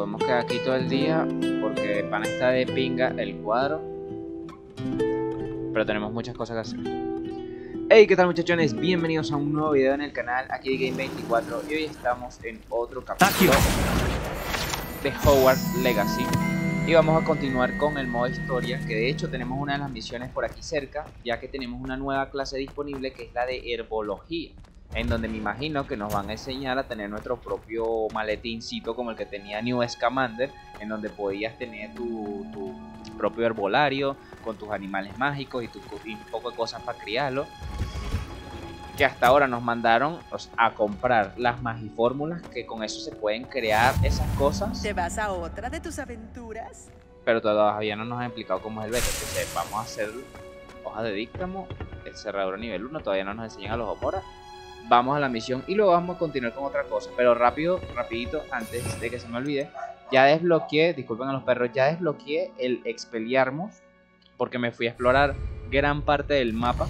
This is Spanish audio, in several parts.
podemos quedar aquí todo el día porque pan está de pinga el cuadro. Pero tenemos muchas cosas que hacer. Hey, ¿qué tal muchachones? Bienvenidos a un nuevo video en el canal aquí de Game24 y hoy estamos en otro capítulo de Hogwarts Legacy y vamos a continuar con el modo historia que de hecho tenemos una de las misiones por aquí cerca ya que tenemos una nueva clase disponible que es la de herbología en donde me imagino que nos van a enseñar a tener nuestro propio maletincito como el que tenía New Scamander, en donde podías tener tu, propio herbolario con tus animales mágicos y, tu, un poco de cosas para criarlo. Que hasta ahora nos mandaron a comprar las magifórmulas, que con eso se pueden crear esas cosas. ¿Te vas a otra de tus aventuras? Pero todavía no nos han explicado cómo es el beta. Entonces vamos a hacer hojas de díctamo, el cerrador nivel 1, todavía no nos enseñan a los oporas vamos a la misión y luego vamos a continuar con otra cosa. Pero rápido, rapidito, antes de que se me olvide, ya desbloqueé, disculpen a los perros, ya desbloqueé el Expelliarmus porque me fui a explorar gran parte del mapa.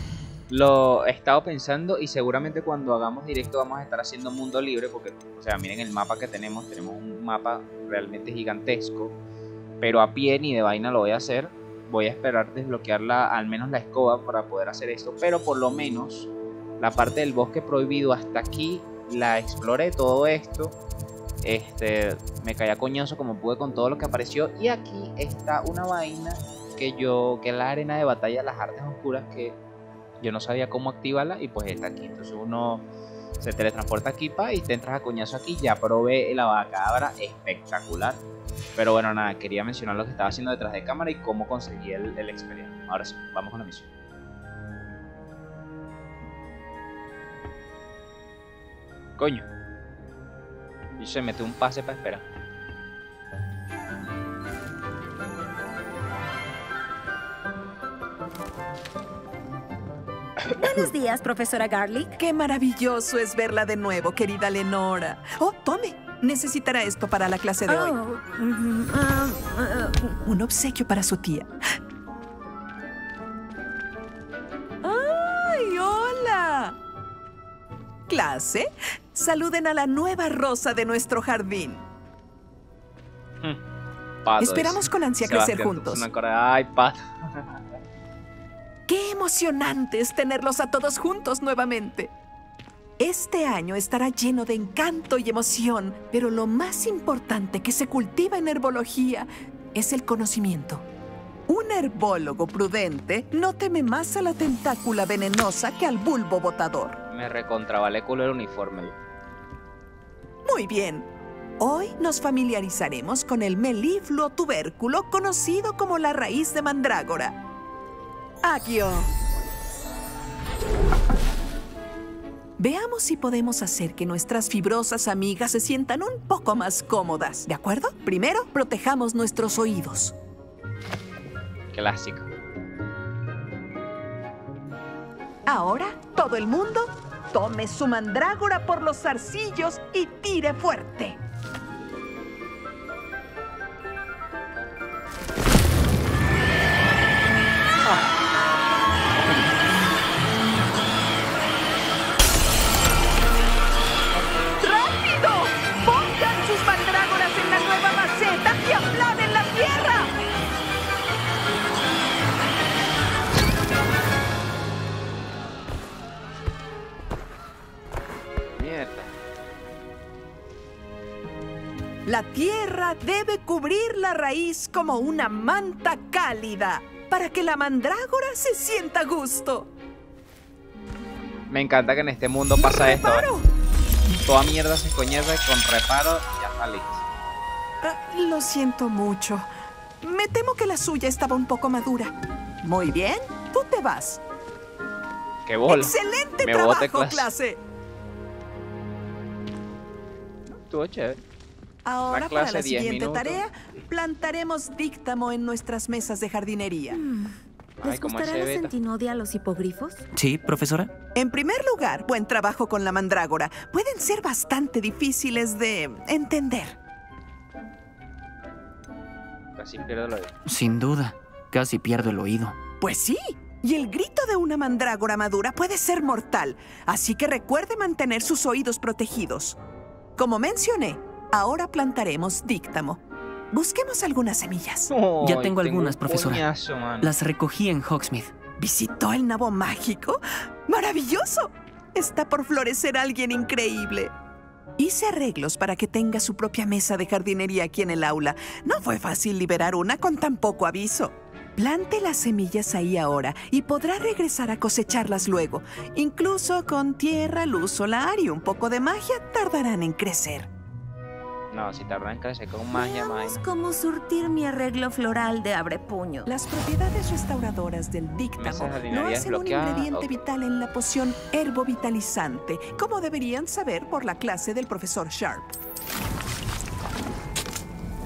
Lo he estado pensando y seguramente cuando hagamos directo vamos a estar haciendo mundo libre porque, o sea, miren el mapa que tenemos, tenemos un mapa realmente gigantesco, pero a pie ni de vaina lo voy a hacer. Voy a esperar desbloquearla, al menos la escoba para poder hacer esto, pero por lo menos la parte del bosque prohibido hasta aquí la exploré todo esto este me caía coñoso como pude con todo lo que apareció y aquí está una vaina que yo que es la arena de batalla las artes oscuras que yo no sabía cómo activarla y pues está aquí. Entonces uno se teletransporta aquí pa y te entras a coñazo aquí ya probé la vacabra espectacular. Pero bueno nada quería mencionar lo que estaba haciendo detrás de cámara y cómo conseguí el, el experiencia ahora sí vamos con la misión Coño. Y se mete un pase para esperar. Buenos días, profesora Garlic. Qué maravilloso es verla de nuevo, querida Lenora. Oh, tome. Necesitará esto para la clase de hoy. Oh. Un obsequio para su tía. ¡Ay, hola! Clase, saluden a la nueva rosa de nuestro jardín. Hmm. Esperamos con ansia crecer juntos. Ay, Qué emocionante es tenerlos a todos juntos nuevamente. Este año estará lleno de encanto y emoción, pero lo más importante que se cultiva en herbología es el conocimiento. Un herbólogo prudente no teme más a la tentácula venenosa que al bulbo botador. Me recontravale culo el uniforme. Muy bien. Hoy nos familiarizaremos con el melifluo tubérculo conocido como la raíz de mandrágora. Agio. Veamos si podemos hacer que nuestras fibrosas amigas se sientan un poco más cómodas, ¿de acuerdo? Primero, protejamos nuestros oídos. Clásico. Ahora, todo el mundo Tome su mandrágora por los zarcillos y tire fuerte. La tierra debe cubrir la raíz como una manta cálida para que la mandrágora se sienta a gusto. Me encanta que en este mundo pasa esto. Toda mierda se coñece con reparo y ya salís. Ah, lo siento mucho. Me temo que la suya estaba un poco madura. Muy bien, tú te vas. ¡Qué bola! ¡Excelente trabajo, clase! Estuvo chévere. Ahora, para la siguiente tarea, plantaremos díctamo en nuestras mesas de jardinería. Hmm. ¿Les gustará la centinodia a los hipogrifos? Sí, profesora. En primer lugar, buen trabajo con la mandrágora. Pueden ser bastante difíciles de entender. Casi pierdo el oído. Sin duda, casi pierdo el oído. Pues sí, y el grito de una mandrágora madura puede ser mortal, así que recuerde mantener sus oídos protegidos. Como mencioné, Ahora plantaremos díctamo. Busquemos algunas semillas. Ya tengo algunas, un profesora. coñazo. Las recogí en Hogsmeade. ¿Visitó el nabo mágico? ¡Maravilloso! Está por florecer alguien increíble. Hice arreglos para que tenga su propia mesa de jardinería aquí en el aula. No fue fácil liberar una con tan poco aviso. Plante las semillas ahí ahora y podrá regresar a cosecharlas luego. Incluso con tierra, luz solar y un poco de magia tardarán en crecer. No, si en crecer con magia, magia. cómo surtir mi arreglo floral de abrepuño. Las propiedades restauradoras del díctamo lo jardinería hacen un ingrediente vital en la poción herbovitalizante, como deberían saber por la clase del profesor Sharp.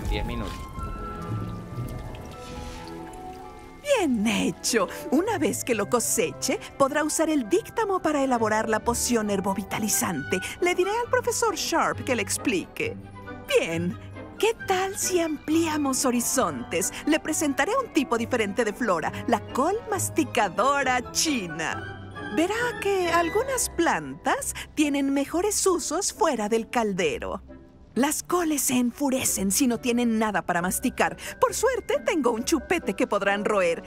En 10 minutos. Bien hecho. Una vez que lo coseche, podrá usar el díctamo para elaborar la poción herbovitalizante. Le diré al profesor Sharp que le explique. Bien. ¿Qué tal si ampliamos horizontes? Le presentaré un tipo diferente de flora, la col masticadora china. Verá que algunas plantas tienen mejores usos fuera del caldero. Las coles se enfurecen si no tienen nada para masticar. Por suerte, tengo un chupete que podrán roer.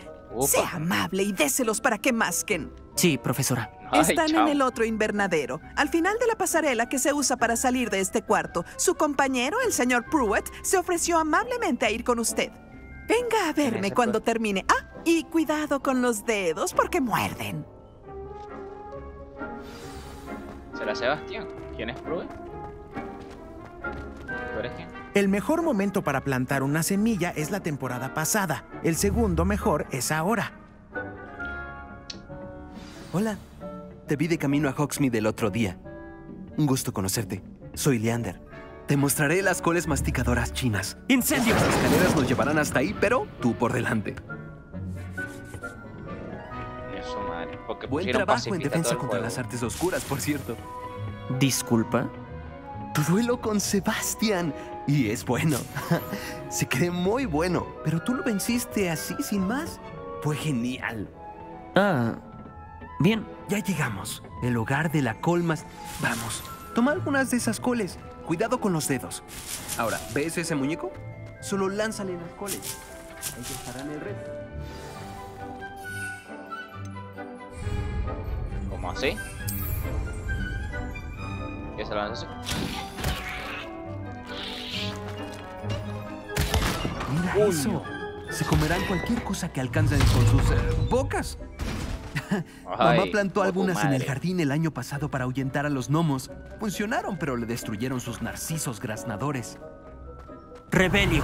Sea amable y déselos para que masquen. Sí, profesora. Están en el otro invernadero, al final de la pasarela que se usa para salir de este cuarto. Su compañero, el señor Pruitt, se ofreció amablemente a ir con usted. Venga a verme cuando termine. Ah, y cuidado con los dedos porque muerden. ¿Será Sebastián? ¿Quién es Prue? ¿Tú eres quién? El mejor momento para plantar una semilla es la temporada pasada. El segundo mejor es ahora. Hola. Te vi de camino a Hogsmeade el otro día. Un gusto conocerte. Soy Leander. Te mostraré las coles masticadoras chinas. ¡Incendio! Las escaleras nos llevarán hasta ahí, pero tú por delante. Eso, madre. Porque Buen trabajo en defensa contra las artes oscuras, por cierto. Disculpa. Tu duelo con Sebastián. Y es bueno. Se cree muy bueno. Pero tú lo venciste así, sin más. Fue genial. Ah, bien. Ya llegamos. El hogar de la colmas. Vamos. Toma algunas de esas coles. Cuidado con los dedos. Ahora, ¿ves ese muñeco? Solo lánzale las coles. Ahí estarán el resto. ¿Cómo así? ¿Qué se lo van a hacer? Mira eso. Se comerán cualquier cosa que alcancen con sus eh, bocas. Mamá plantó algunas en el jardín el año pasado para ahuyentar a los gnomos. Funcionaron, pero le destruyeron sus narcisos graznadores. Rebelio.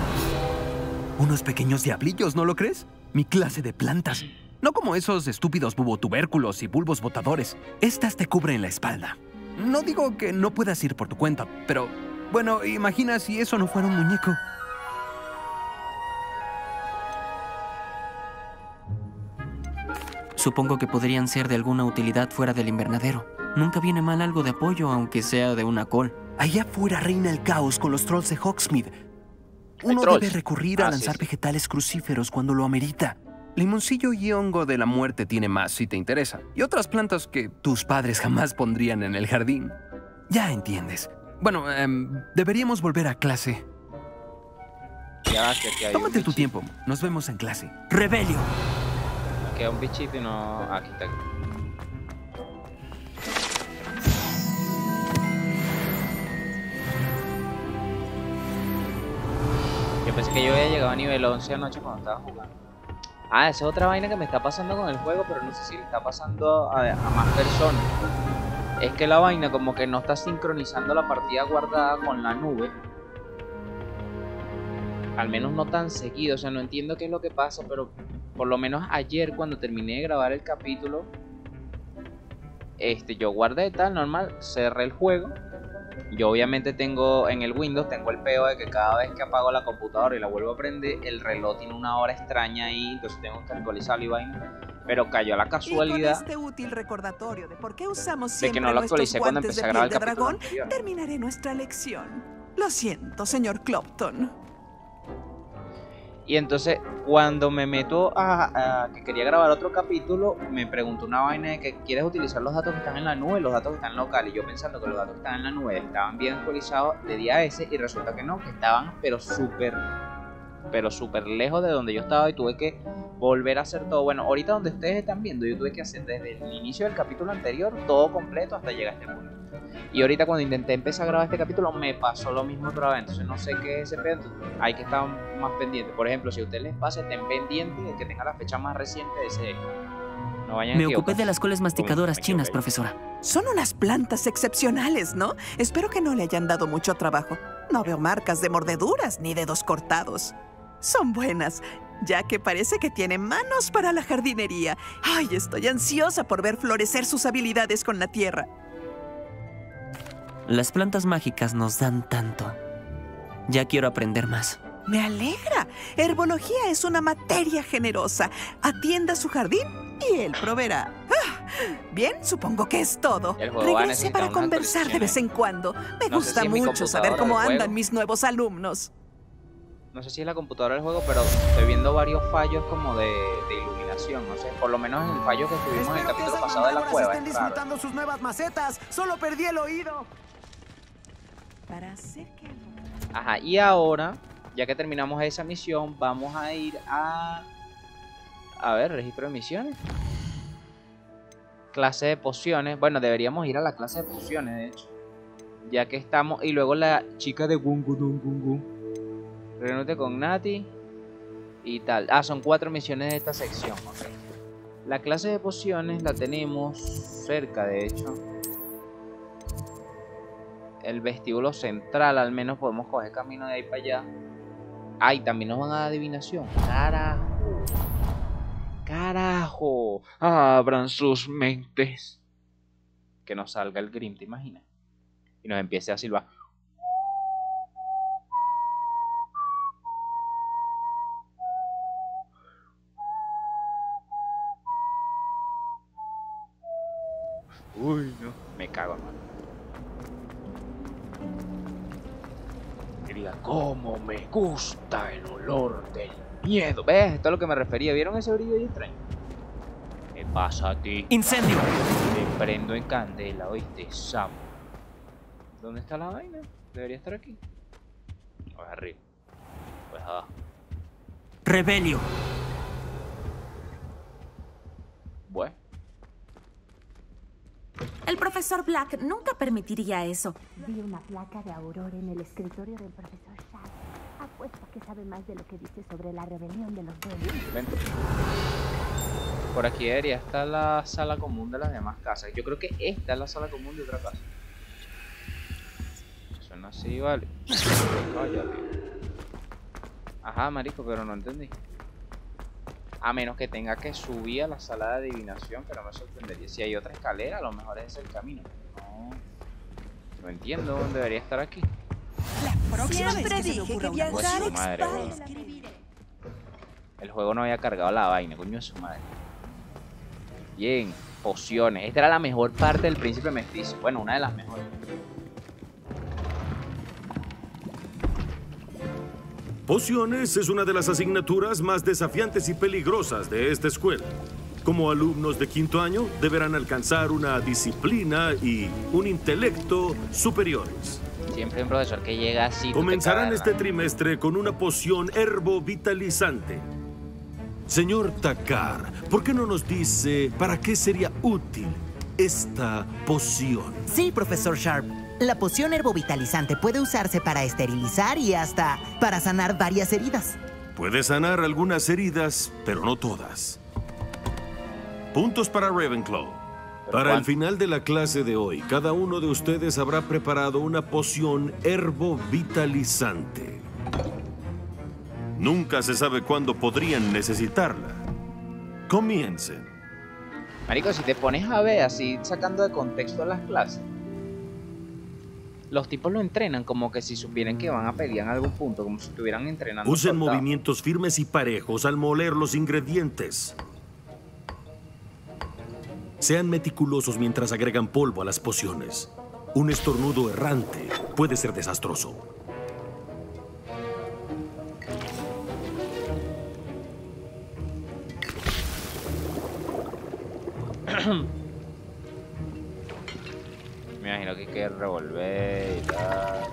Unos pequeños diablillos, ¿no lo crees? Mi clase de plantas. No como esos estúpidos bubotubérculos y bulbos botadores. Estas te cubren la espalda. No digo que no puedas ir por tu cuenta, pero... Bueno, imagina si eso no fuera un muñeco. Supongo que podrían ser de alguna utilidad fuera del invernadero. Nunca viene mal algo de apoyo, aunque sea de una col. Allá afuera reina el caos con los trolls de Hogsmeade. Uno trolls. debe recurrir a Ah, lanzar sí. vegetales crucíferos cuando lo amerita. Limoncillo y hongo de la muerte tiene más si te interesa. Y otras plantas que tus padres jamás pondrían en el jardín. Ya entiendes. Bueno, em, deberíamos volver a clase. Ya, que aquí hay Tómate tu tiempo. Nos vemos en clase. Rebelio. Un bichito y no. Aquí está. Yo pensé que yo había llegado a nivel 11 anoche cuando estaba jugando. Ah, esa es otra vaina que me está pasando con el juego, pero no sé si le está pasando a más personas. Es que la vaina como que no está sincronizando la partida guardada con la nube. Al menos no tan seguido, o sea, no entiendo qué es lo que pasa, pero por lo menos ayer cuando terminé de grabar el capítulo, este, yo guardé tal, normal, cerré el juego. Yo obviamente tengo en el Windows, tengo el peo de que cada vez que apago la computadora y la vuelvo a prender, el reloj tiene una hora extraña ahí, entonces tengo que actualizarlo y vaina. Pero cayó la Y con casualidad este útil recordatorio de por qué usamos de siempre que no lo actualicé cuando empecé de a grabar el de capítulo dragón, anterior. terminaré nuestra lección. Lo siento, señor Clopton. Y entonces, cuando me meto a, que quería grabar otro capítulo, me preguntó una vaina de que quieres utilizar los datos que están en la nube, los datos que están locales. Yo pensando que los datos que están en la nube estaban bien actualizados de día ese, y resulta que no, que estaban, pero súper, pero súper lejos de donde yo estaba y tuve que volver a hacer todo. Bueno, ahorita donde ustedes están viendo, yo tuve que hacer desde el inicio del capítulo anterior todo completo hasta llegar a este punto. Y ahorita cuando intenté empezar a grabar este capítulo me pasó lo mismo otra vez. Entonces no sé qué es ese pedo. Hay que estar más pendiente. Por ejemplo, si a ustedes les pasa, estén pendientes de que tenga la fecha más reciente de ese. No vayan Me ocupé de las coles masticadoras chinas, profesora. Son unas plantas excepcionales, ¿no? Espero que no le hayan dado mucho trabajo. No veo marcas de mordeduras ni dedos cortados. Son buenas, ya que parece que tienen manos para la jardinería. Ay, estoy ansiosa por ver florecer sus habilidades con la tierra. Las plantas mágicas nos dan tanto. Ya quiero aprender más. Me alegra. Herbología es una materia generosa. Atienda su jardín y él proveerá. Ah, bien, supongo que es todo. Regrese para conversar de vez en cuando. Me gusta mucho saber cómo andan mis nuevos alumnos. No sé si es la computadora del juego, pero estoy viendo varios fallos como de, iluminación. No sé, por lo menos el fallo que tuvimos en el capítulo pasado de la cueva. Estén disfrutando sus nuevas macetas. Solo perdí el oído para hacer que... Ajá, y ahora, ya que terminamos esa misión, vamos a ir a... A ver, registro de misiones. Clase de pociones. Bueno, deberíamos ir a la clase de pociones, de hecho. Ya que estamos... Y luego la chica de Gungu Gungu. Reúnete con Nati. Y tal. Ah, son cuatro misiones de esta sección. La clase de pociones la tenemos cerca, de hecho el vestíbulo central, al menos podemos coger camino de ahí para allá. Ay, también nos van a dar adivinación. Carajo. Carajo. Abran sus mentes. Que nos salga el Grim, ¿te imaginas? Y nos empiece a silbar. Cago, hermano. cómo me gusta el olor del miedo. ¿Ves? Esto es a lo que me refería. ¿Vieron ese brillo ahí extraño? ¿Qué pasa a ti? ¡Incendio! Te prendo en candela, oíste, sapo. ¿Dónde está la vaina? Debería estar aquí. Pues arriba. Pues abajo. Rebelio. Bueno. El profesor Black nunca permitiría eso. Vi una placa de Aurora en el escritorio del profesor Sharp. Apuesto que sabe más de lo que dice sobre la rebelión de los dueños. Por aquí debería estar la sala común de las demás casas. Yo creo que esta es la sala común de otra casa. Suena así, vale. Ajá, marico, pero no entendí. A menos que tenga que subir a la sala de adivinación, pero me sorprendería. Si hay otra escalera, a lo mejor es el camino. No, no entiendo dónde debería estar aquí. La próxima Siempre vez que dije que viajar pues madre, El juego no había cargado la vaina, coño de su madre. Bien, pociones. Esta era la mejor parte del príncipe mestizo. Bueno, una de las mejores. Pociones es una de las asignaturas más desafiantes y peligrosas de esta escuela. Como alumnos de quinto año, deberán alcanzar una disciplina y un intelecto superiores. Siempre un profesor que llega así. Comenzarán este trimestre con una poción herbovitalizante. Señor Takar, ¿por qué no nos dice para qué sería útil esta poción? Sí, profesor Sharp. La poción herbovitalizante puede usarse para esterilizar y hasta para sanar varias heridas. Puede sanar algunas heridas, pero no todas. Puntos para Ravenclaw. Para el final de la clase de hoy, cada uno de ustedes habrá preparado una poción herbovitalizante. Nunca se sabe cuándo podrían necesitarla. Comiencen. Marico, si te pones a ver así, sacando de contexto las clases, los tipos lo entrenan como que si supieran que van a pelear en algún punto, como si estuvieran entrenando. Usen movimientos firmes y parejos al moler los ingredientes. Sean meticulosos mientras agregan polvo a las pociones. Un estornudo errante puede ser desastroso. Me imagino que hay que revolver y tal.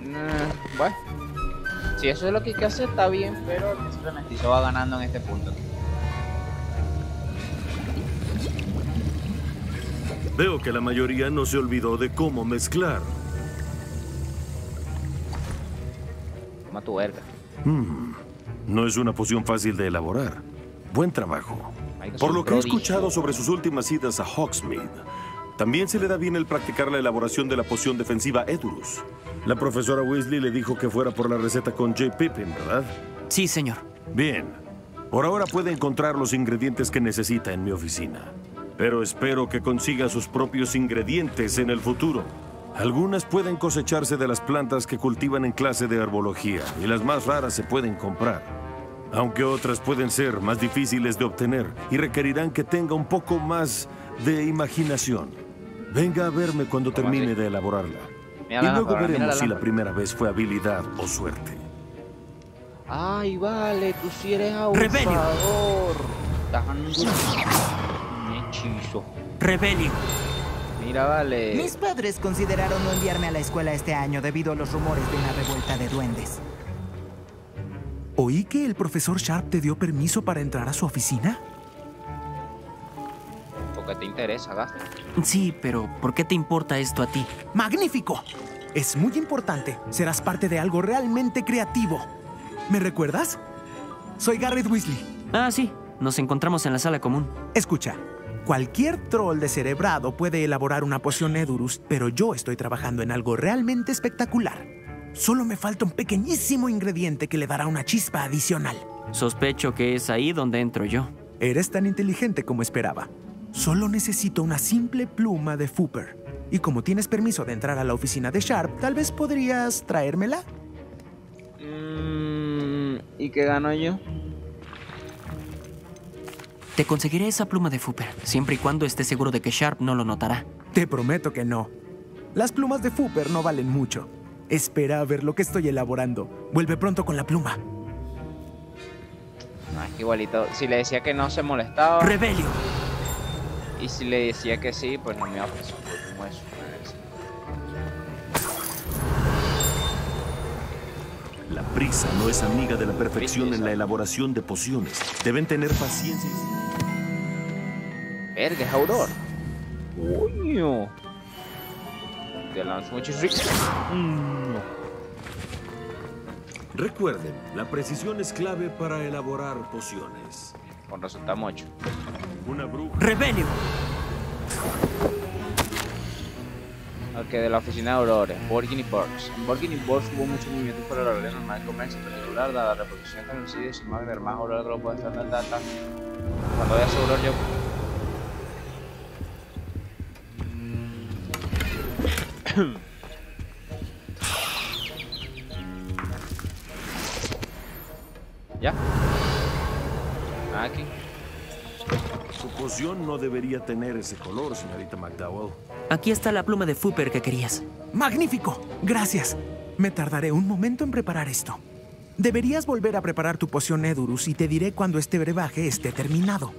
Mm, bueno. Si eso es lo que hay que hacer, está bien, pero el mestizo va ganando en este punto. Veo que la mayoría no se olvidó de cómo mezclar. Toma tu verga. Hmm, no es una poción fácil de elaborar. Buen trabajo. Por lo que he escuchado sobre sus últimas idas a Hogsmeade, también se le da bien el practicar la elaboración de la poción defensiva Edurus. La profesora Weasley le dijo que fuera por la receta con J. Pippin, ¿verdad? Sí, señor. Bien. Por ahora puede encontrar los ingredientes que necesita en mi oficina. Pero espero que consiga sus propios ingredientes en el futuro. Algunas pueden cosecharse de las plantas que cultivan en clase de herbología y las más raras se pueden comprar. Aunque otras pueden ser más difíciles de obtener y requerirán que tenga un poco más de imaginación. Venga a verme cuando termine de elaborarla. Y luego veremos si la primera vez fue habilidad o suerte. Ay, vale, tú sí eres abusador. Un hechizo. Rebelio. Mira, vale. Mis padres consideraron no enviarme a la escuela este año debido a los rumores de una revuelta de duendes. Oí que el profesor Sharp te dio permiso para entrar a su oficina. Porque te interesa, Gast. Sí, pero ¿por qué te importa esto a ti? ¡Magnífico! Es muy importante. Serás parte de algo realmente creativo. ¿Me recuerdas? Soy Garrett Weasley. Ah, sí. Nos encontramos en la sala común. Escucha, cualquier troll descerebrado puede elaborar una poción Edurus, pero yo estoy trabajando en algo realmente espectacular. Solo me falta un pequeñísimo ingrediente que le dará una chispa adicional. Sospecho que es ahí donde entro yo. Eres tan inteligente como esperaba. Solo necesito una simple pluma de Fooper. Y como tienes permiso de entrar a la oficina de Sharp, tal vez podrías traérmela. Mm, ¿Y qué gano yo? Te conseguiré esa pluma de Fooper, siempre y cuando esté seguro de que Sharp no lo notará. Te prometo que no. Las plumas de Fooper no valen mucho. Espera a ver lo que estoy elaborando. Vuelve pronto con la pluma. No, es que igualito. Si le decía que no se molestaba. ¡Rebelio! Y si le decía que sí, pues no me iba a pasar eso. La prisa no es amiga de la perfección en la elaboración de pociones. Deben tener paciencia. Verga, es Auror. Coño. Te lanzo mm. Recuerden, la precisión es clave para elaborar pociones. Con resulta mucho. Una bruja. ¡Rebelio! Ok, de la oficina de Aurores, Borgin y Burks. En Borgin y Burks hubo mucho movimiento por el horario normal de comercio, en particular, dada la reproducción que nos y su madre, más Aurora que lo puede estar en data. Cuando veas Aurora, yo. ¿Ya? Aquí. Su poción no debería tener ese color, señorita McDowell. Aquí está la pluma de Fooper que querías. ¡Magnífico! Gracias. Me tardaré un momento en preparar esto. Deberías volver a preparar tu poción Edurus y te diré cuando este brebaje esté terminado.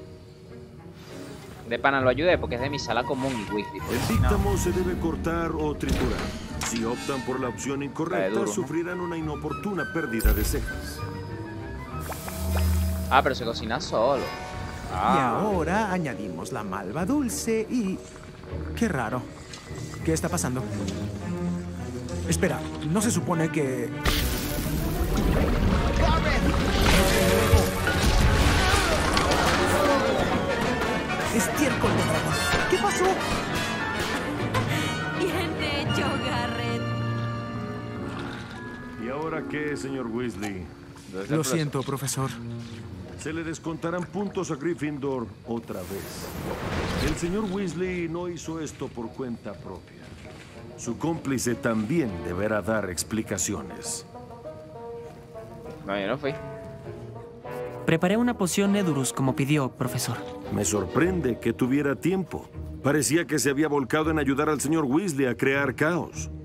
De pana lo ayudé porque es de mi sala común y whisky. El díctamo se debe cortar o triturar. Si optan por la opción incorrecta, sufrirán una inoportuna pérdida de cejas. Ah, pero se cocina solo. Y ah. ahora añadimos la malva dulce y... Qué raro. ¿Qué está pasando? Espera, ¿no se supone que... ¡Estiércol de dragón! ¿Qué pasó? Bien hecho, Garrett. ¿Y ahora qué, señor Weasley? Lo siento, profesor. Se le descontarán puntos a Gryffindor otra vez. El señor Weasley no hizo esto por cuenta propia. Su cómplice también deberá dar explicaciones. No, yo no fui. Preparé una poción Edurus como pidió, profesor. Me sorprende que tuviera tiempo. Parecía que se había volcado en ayudar al señor Weasley a crear caos.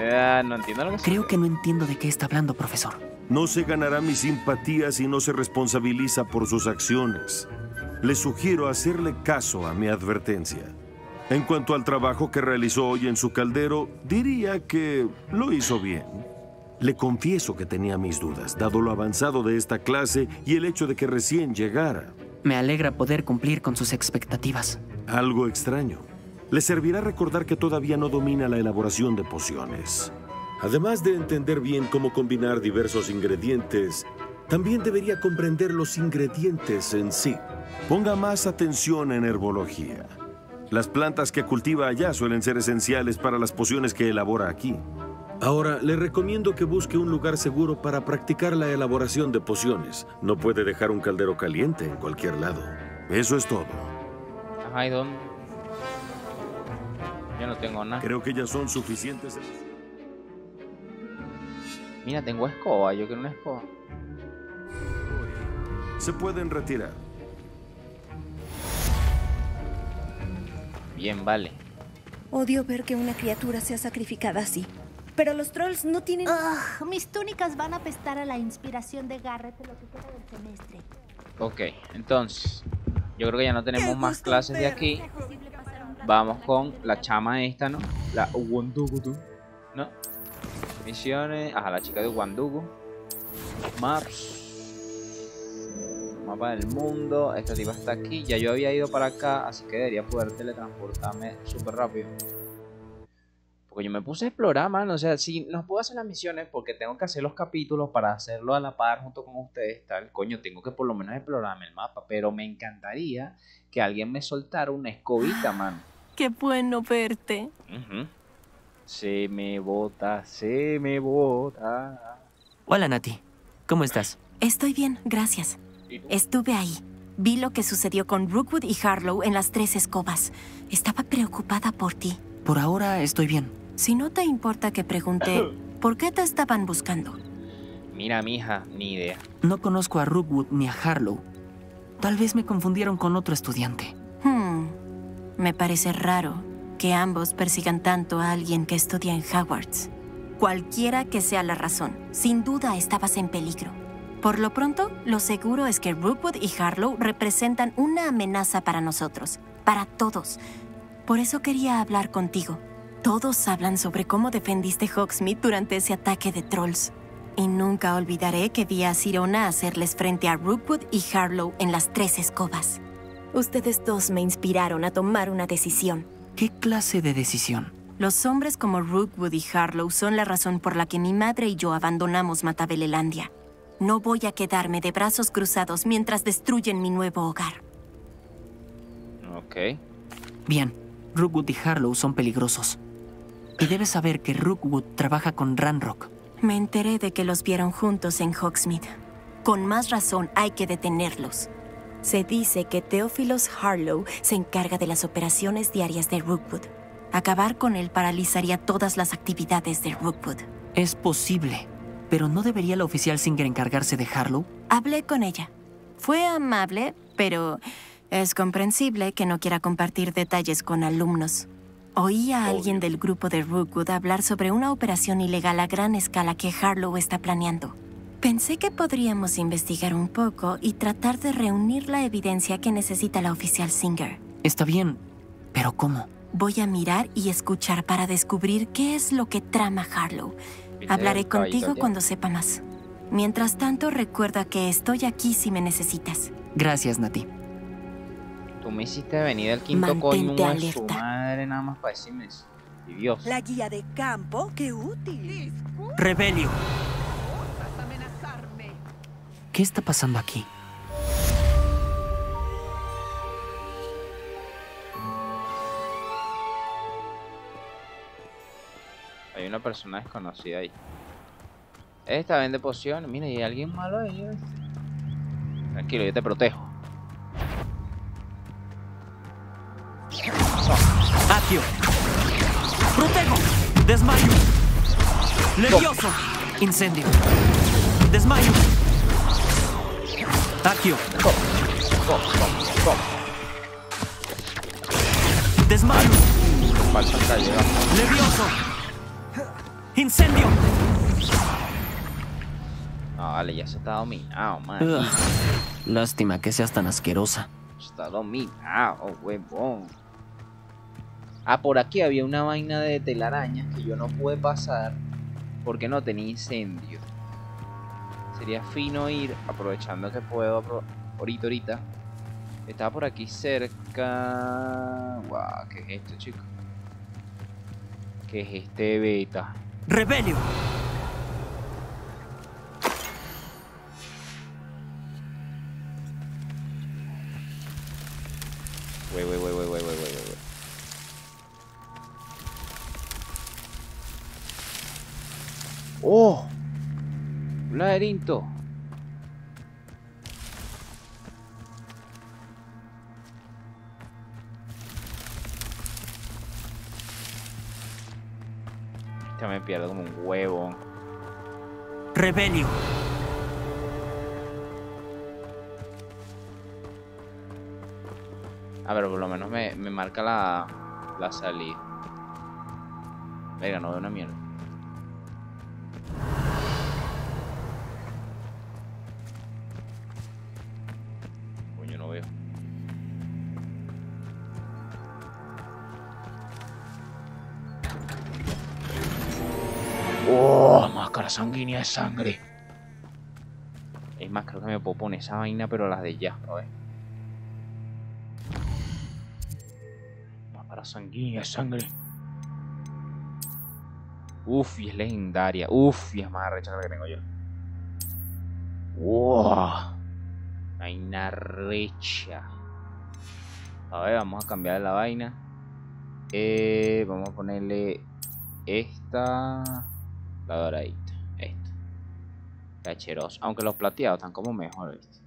Eh, no entiendo lo que Creo que no entiendo de qué está hablando, profesor. No se ganará mi simpatía si no se responsabiliza por sus acciones. Le sugiero hacerle caso a mi advertencia. En cuanto al trabajo que realizó hoy en su caldero, diría que lo hizo bien. Le confieso que tenía mis dudas, dado lo avanzado de esta clase y el hecho de que recién llegara. Me alegra poder cumplir con sus expectativas. Algo extraño. Le servirá recordar que todavía no domina la elaboración de pociones. Además de entender bien cómo combinar diversos ingredientes, también debería comprender los ingredientes en sí. Ponga más atención en herbología. Las plantas que cultiva allá suelen ser esenciales para las pociones que elabora aquí. Ahora, le recomiendo que busque un lugar seguro para practicar la elaboración de pociones. No puede dejar un caldero caliente en cualquier lado. Eso es todo. Ajá, ¿y dónde? Yo no tengo nada. Creo que ya son suficientes. Mira, tengo escoba. Yo quiero una escoba. Se pueden retirar. Bien, vale. Odio ver que una criatura sea sacrificada así. Pero los trolls no tienen... Ugh, mis túnicas van a apestar a la inspiración de Garrett lo que queda del semestre. Ok, entonces, yo creo que ya no tenemos más clases de aquí. Vamos con la chama esta, ¿no? La Wandugu, ¿no? Misiones, ajá, la chica de Wandugu. Maps. Mapa del mundo. Esta tipa está aquí. Ya yo había ido para acá, así que debería poder teletransportarme súper rápido. Porque yo me puse a explorar, mano. O sea, si no puedo hacer las misiones porque tengo que hacer los capítulos para hacerlo a la par junto con ustedes, tal. Coño, tengo que por lo menos explorarme el mapa. Pero me encantaría que alguien me soltara una escobita, man. Qué bueno verte. Ujú. Se me bota, se me bota. Hola, Nati. ¿Cómo estás? Estoy bien, gracias. Estuve ahí. Vi lo que sucedió con Rookwood y Harlow en las tres escobas. Estaba preocupada por ti. Por ahora estoy bien. Si no te importa que pregunte, ¿por qué te estaban buscando? Mira, mija, ni idea. No conozco a Rookwood ni a Harlow. Tal vez me confundieron con otro estudiante. Hmm. Me parece raro que ambos persigan tanto a alguien que estudia en Hogwarts. Cualquiera que sea la razón, sin duda estabas en peligro. Por lo pronto, lo seguro es que Rookwood y Harlow representan una amenaza para nosotros, para todos. Por eso quería hablar contigo. Todos hablan sobre cómo defendiste Hogsmeade durante ese ataque de trolls. Y nunca olvidaré que vi a Sirona hacerles frente a Rookwood y Harlow en las tres escobas. Ustedes dos me inspiraron a tomar una decisión. ¿Qué clase de decisión? Los hombres como Rookwood y Harlow son la razón por la que mi madre y yo abandonamos Matabelelandia. No voy a quedarme de brazos cruzados mientras destruyen mi nuevo hogar. Ok. Bien, Rookwood y Harlow son peligrosos. Y debes saber que Rookwood trabaja con Ranrock. Me enteré de que los vieron juntos en Hogsmeade. Con más razón hay que detenerlos. Se dice que Theophilus Harlow se encarga de las operaciones diarias de Rookwood. Acabar con él paralizaría todas las actividades de Rookwood. Es posible, pero ¿no debería la oficial Singer encargarse de Harlow? Hablé con ella. Fue amable, pero es comprensible que no quiera compartir detalles con alumnos. Oí a alguien del grupo de Rookwood hablar sobre una operación ilegal a gran escala que Harlow está planeando. Pensé que podríamos investigar un poco y tratar de reunir la evidencia que necesita la oficial Singer. Está bien, pero ¿cómo? Voy a mirar y escuchar para descubrir qué es lo que trama Harlow. ¿Viste Hablaré contigo cuando sepa más. Mientras tanto, recuerda que estoy aquí si me necesitas. Gracias, Nati. Tú me hiciste venir del quinto Mantente coño de su alerta. madre nada más para decirme eso. Y Dios. La guía de campo, qué útil. Rebelio. ¿Qué está pasando aquí? Hay una persona desconocida ahí. Esta vende pociones. Mira, y hay alguien malo ahí. Tranquilo, yo te protejo. Accio. Protego. Desmayo. Levioso. Incendio. Desmayo. Accio. Desmayo. Levioso. ¡Incendio! No, vale, ya se está dominado, man. Ugh. Lástima que seas tan asquerosa. Está dominado, huevón. Ah, por aquí había una vaina de telarañas que yo no pude pasar porque no tenía incendio. Sería fino ir, aprovechando que puedo, ahorita, ahorita. Estaba por aquí cerca... Guau, ¿qué es esto, chico? ¿Qué es este beta? ¡Rebelio! Wey, wey, wey, laberinto. Ya me pierdo como un huevo. ¡Rebelio! A ver, por lo menos me, me marca la, la salida. Venga, no veo una mierda. Sanguínea de sangre. Es más, creo que me puedo poner esa vaina, pero las de ya, a ver. Máscara sanguínea de sangre. Uf, y es legendaria. Uf, y es más arrecha que la que tengo yo. ¡Wow! Vaina recha. A ver, vamos a cambiar la vaina. Eh, vamos a ponerle esta. La doradita. Esta. Cacheroso. Aunque los plateados están como mejor, ¿viste?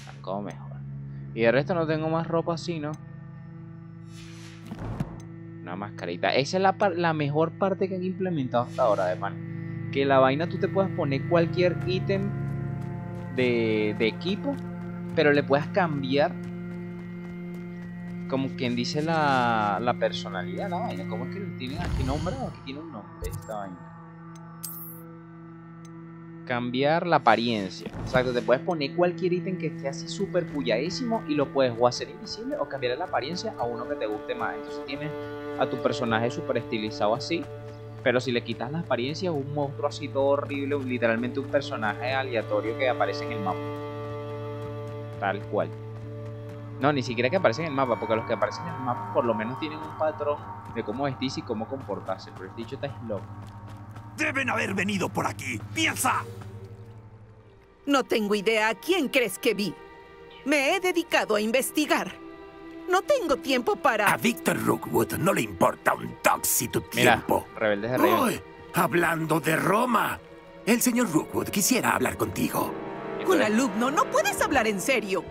Están como mejor. Y de resto no tengo más ropa así, ¿no? Una mascarita. Esa es la, la mejor parte que han implementado hasta ahora, de man. Que la vaina tú te puedes poner cualquier ítem de, de equipo, pero le puedas cambiar. Como quien dice la, la personalidad la vaina. ¿Cómo es que tiene aquí nombre o aquí tiene un nombre esta vaina? Cambiar la apariencia. Exacto, te puedes poner cualquier ítem que esté así súper puyadísimo y lo puedes o hacer invisible o cambiarle la apariencia a uno que te guste más. Entonces tienes a tu personaje súper estilizado así. Pero si le quitas la apariencia, es un monstruo así todo horrible, literalmente un personaje aleatorio que aparece en el mapa. Tal cual. No, ni siquiera que aparece en el mapa, porque los que aparecen en el mapa por lo menos tienen un patrón de cómo vestirse y cómo comportarse. Pero este dicho está loco. Deben haber venido por aquí. ¡Piensa! No tengo idea a quién crees que vi. Me he dedicado a investigar. No tengo tiempo para... A Victor Rookwood no le importa un toxi tu Mira, tiempo. rebeldes de hablando de Roma. El señor Rookwood quisiera hablar contigo. Un alumno, no puedes hablar en serio.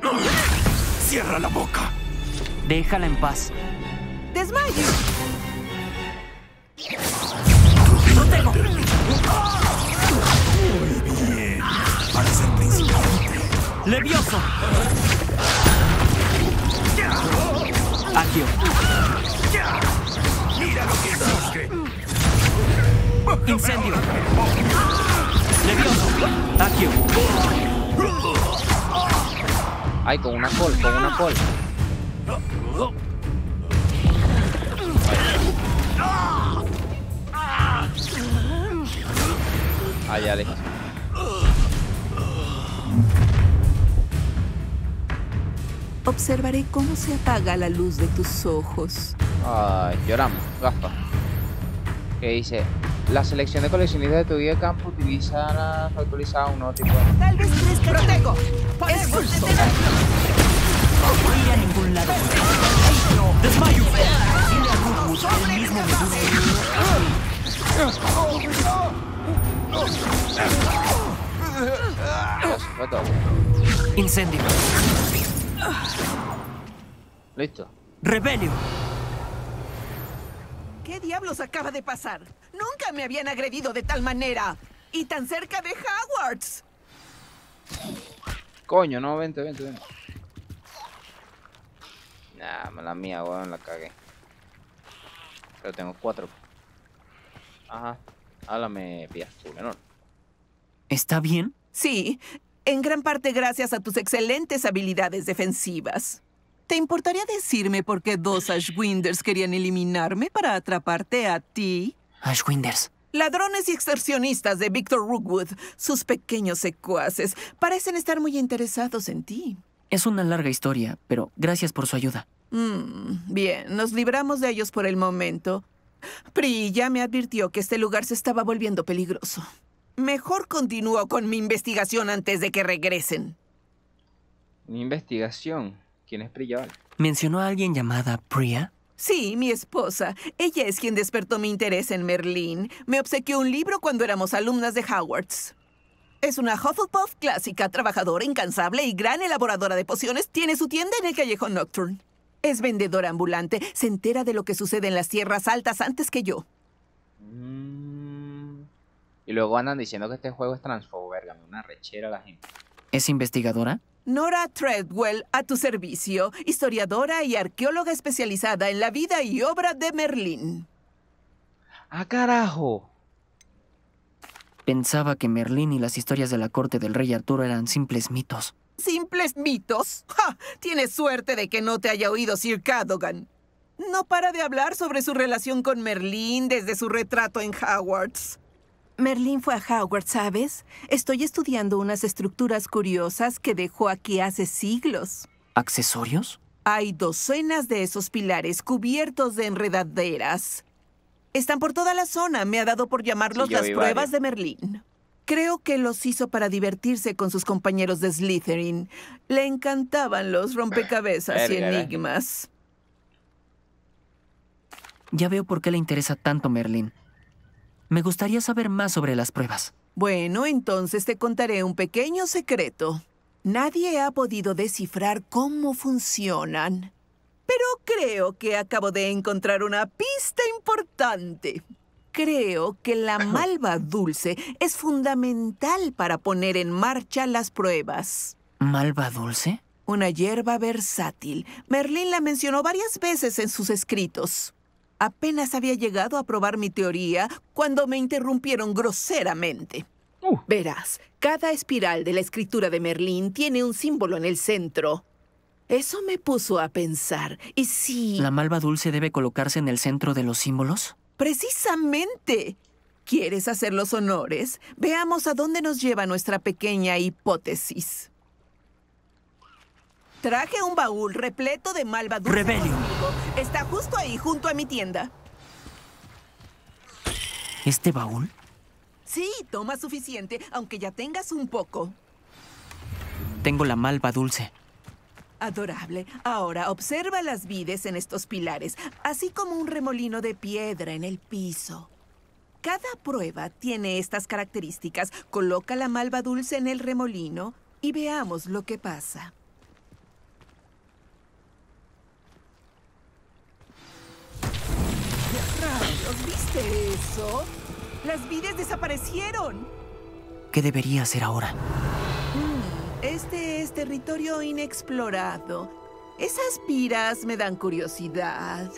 Cierra la boca. Déjala en paz. Desmayo. Muy bien. Para ser principiante. ¡Levioso! Agio. Mira lo que surge. ¡Incendio! ¡Levioso! Agio. Ay, con una col, con una col. Ay, listo. Observaré cómo se apaga la luz de tus ojos. Ay, lloramos, gafa. Que dice, la selección de coleccionistas de tu de campo utiliza actualizada un nuevo tipo de... Tal vez crees que protejo. Expulso. No iré a ningún lado. ¡Desmayo! Dile a que él mismo me busque. Incendio. Listo. Rebelio. ¿Qué diablos acaba de pasar? Nunca me habían agredido de tal manera. Y tan cerca de Hogwarts. Coño, no, vente, vente, vente. Nah, mala mía, weón, la cagué. Pero tengo cuatro. Ajá. Háblame, Piastri, menor. ¿Está bien? Sí, en gran parte gracias a tus excelentes habilidades defensivas. ¿Te importaría decirme por qué dos Ashwinders querían eliminarme para atraparte a ti? Ashwinders. Ladrones y extorsionistas de Victor Rookwood, sus pequeños secuaces, parecen estar muy interesados en ti. Es una larga historia, pero gracias por su ayuda. Mm, bien, nos libramos de ellos por el momento. Pri ya me advirtió que este lugar se estaba volviendo peligroso. Mejor continúo con mi investigación antes de que regresen. Mi investigación. ¿Quién es Priya? ¿Mencionó a alguien llamada Priya? Sí, mi esposa. Ella es quien despertó mi interés en Merlín. Me obsequió un libro cuando éramos alumnas de Howard's. Es una Hufflepuff clásica, trabajadora, incansable y gran elaboradora de pociones. Tiene su tienda en el callejón Nocturne. Es vendedora ambulante. Se entera de lo que sucede en las tierras altas antes que yo. Mm. Y luego andan diciendo que este juego es transfobo, verga, una rechera la gente. ¿Es investigadora? Nora Treadwell, a tu servicio, historiadora y arqueóloga especializada en la vida y obra de Merlín. ¡Ah, carajo! Pensaba que Merlín y las historias de la corte del rey Arturo eran simples mitos. ¿Simples mitos? ¡Ja! Tienes suerte de que no te haya oído Sir Cadogan. No para de hablar sobre su relación con Merlín desde su retrato en Howard's. Merlín fue a Howard, ¿sabes? Estoy estudiando unas estructuras curiosas que dejó aquí hace siglos. ¿Accesorios? Hay docenas de esos pilares cubiertos de enredaderas. Están por toda la zona. Me ha dado por llamarlos Sí, las pruebas de Merlín. Creo que los hizo para divertirse con sus compañeros de Slytherin. Le encantaban los rompecabezas y enigmas. Ya veo por qué le interesa tanto Merlín. Me gustaría saber más sobre las pruebas. Bueno, entonces te contaré un pequeño secreto. Nadie ha podido descifrar cómo funcionan. Pero creo que acabo de encontrar una pista importante. Creo que la malva dulce es fundamental para poner en marcha las pruebas. ¿Malva dulce? Una hierba versátil. Merlín la mencionó varias veces en sus escritos. Apenas había llegado a probar mi teoría cuando me interrumpieron groseramente. Verás, cada espiral de la escritura de Merlín tiene un símbolo en el centro. Eso me puso a pensar. ¿Y si... ¿La malva dulce debe colocarse en el centro de los símbolos? Precisamente. ¿Quieres hacer los honores? Veamos a dónde nos lleva nuestra pequeña hipótesis. Traje un baúl repleto de malva dulce. Rebellion. Está justo ahí, junto a mi tienda. ¿Este baúl? Sí, toma suficiente, aunque ya tengas un poco. Tengo la malva dulce. Adorable. Ahora observa las vides en estos pilares, así como un remolino de piedra en el piso. Cada prueba tiene estas características. Coloca la malva dulce en el remolino y veamos lo que pasa. ¡Rayos! ¿Viste eso? Las vides desaparecieron. ¿Qué debería hacer ahora? Este es territorio inexplorado. Esas piras me dan curiosidad.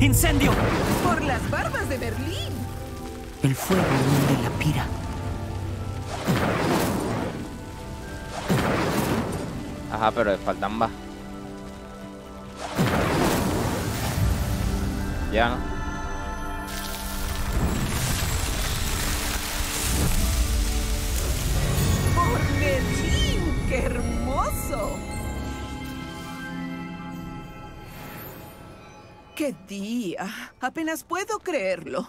¡Incendio! Por las barbas de Berlín. El fuego hunde la pira. Ajá, pero le faltan más. Ya, ¿no? ¡Por Berlín! ¡Qué hermoso! ¡Qué día! Apenas puedo creerlo.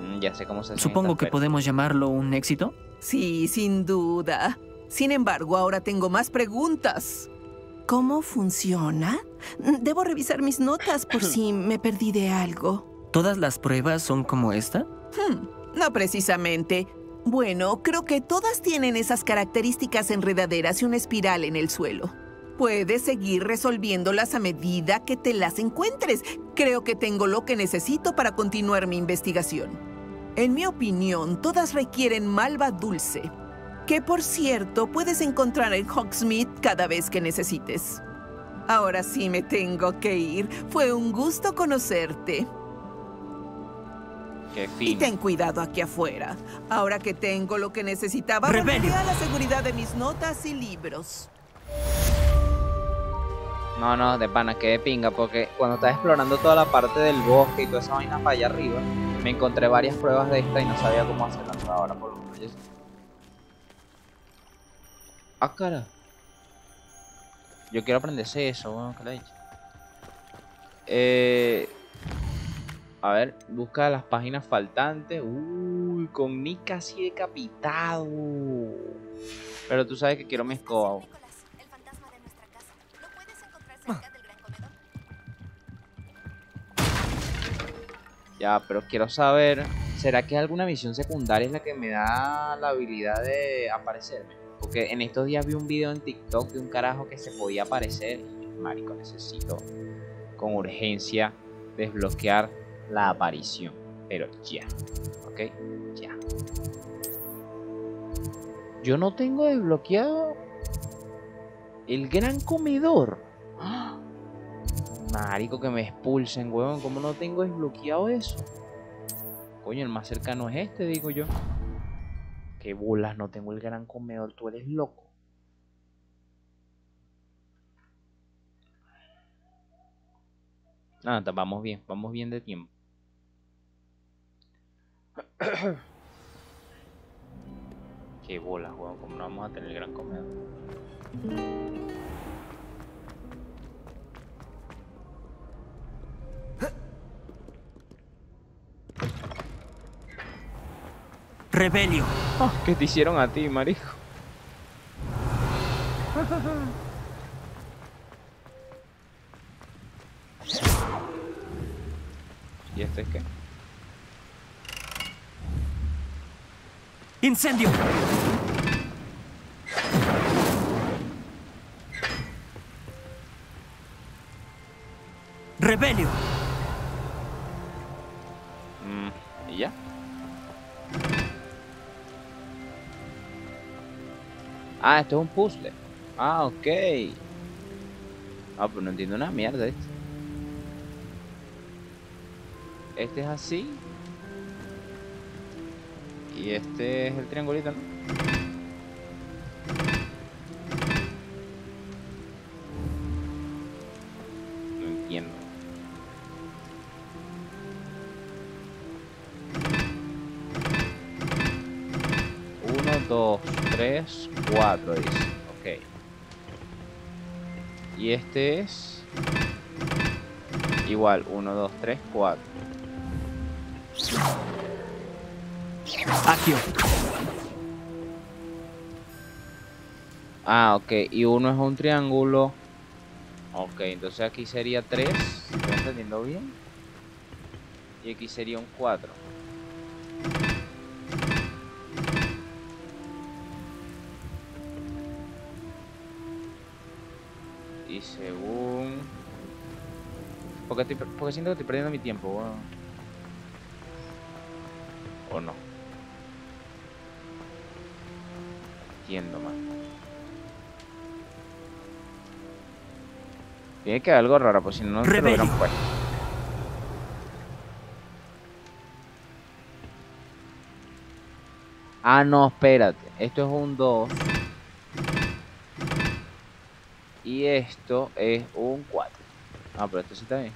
Mm, Ya sé cómo se Supongo que podemos llamarlo un éxito. Sí, sin duda. Sin embargo, ahora tengo más preguntas. ¿Cómo funciona? Debo revisar mis notas por si me perdí de algo. ¿Todas las pruebas son como esta? Hmm, no precisamente. Bueno, creo que todas tienen esas características enredaderas y una espiral en el suelo. Puedes seguir resolviéndolas a medida que te las encuentres. Creo que tengo lo que necesito para continuar mi investigación. En mi opinión, todas requieren malva dulce. Que por cierto, puedes encontrar en Hogsmeade cada vez que necesites. Ahora sí me tengo que ir. Fue un gusto conocerte. Qué Y ten cuidado aquí afuera. Ahora que tengo lo que necesitaba, volveré a la seguridad de mis notas y libros. No, no, de pana, que de pinga, porque cuando estaba explorando toda la parte del bosque y toda esa vaina para allá arriba, me encontré varias pruebas de esta y no sabía cómo hacerlas pero ahora por lo menos sé. Ah, cara. Yo quiero aprenderse eso, bueno, que la he dicho. Eh, a ver, busca las páginas faltantes. Uy, con Nick casi decapitado. Pero tú sabes que quiero mi escoba. Ya, pero quiero saber, ¿será que alguna misión secundaria es la que me da la habilidad de aparecerme? Porque en estos días vi un video en TikTok de un carajo que se podía aparecer. Marico, necesito con urgencia desbloquear la aparición. Pero ya, ¿ok? Ya. Yo no tengo desbloqueado el gran comedor. ¡Ah! Marico, que me expulsen, huevón. ¿Cómo no tengo desbloqueado eso? Coño, el más cercano es este, digo yo. Qué bolas, no tengo el gran comedor. Tú eres loco. Nada, vamos bien, vamos bien de tiempo. Qué bolas, huevón. ¿Cómo no vamos a tener el gran comedor? Rebelio. ¿Qué te hicieron a ti, marico? ¿Y este es qué? Incendio. Rebelio. Mm, ¿Y ya? Ah, esto es un puzzle. Ah, ok. Ah, pues no entiendo una mierda esto. Este es así. Y este es el triangulito, ¿no? Entiendo. Uno, dos, tres, cuatro, dice. Ok. Y este es... Igual, uno, dos, tres, cuatro. Accio. Ah, ok. Y uno es un triángulo. Ok, entonces aquí sería 3. ¿Estoy entendiendo bien? Y aquí sería un 4. Y según... Porque, estoy, porque siento que estoy perdiendo mi tiempo, weón. ¿O no? Entiendo, man. Tiene que haber algo raro, pues si no, no te lo hubieran puesto. Ah, no, espérate. Esto es un 2. Y esto es un 4. Ah, pero esto sí está bien.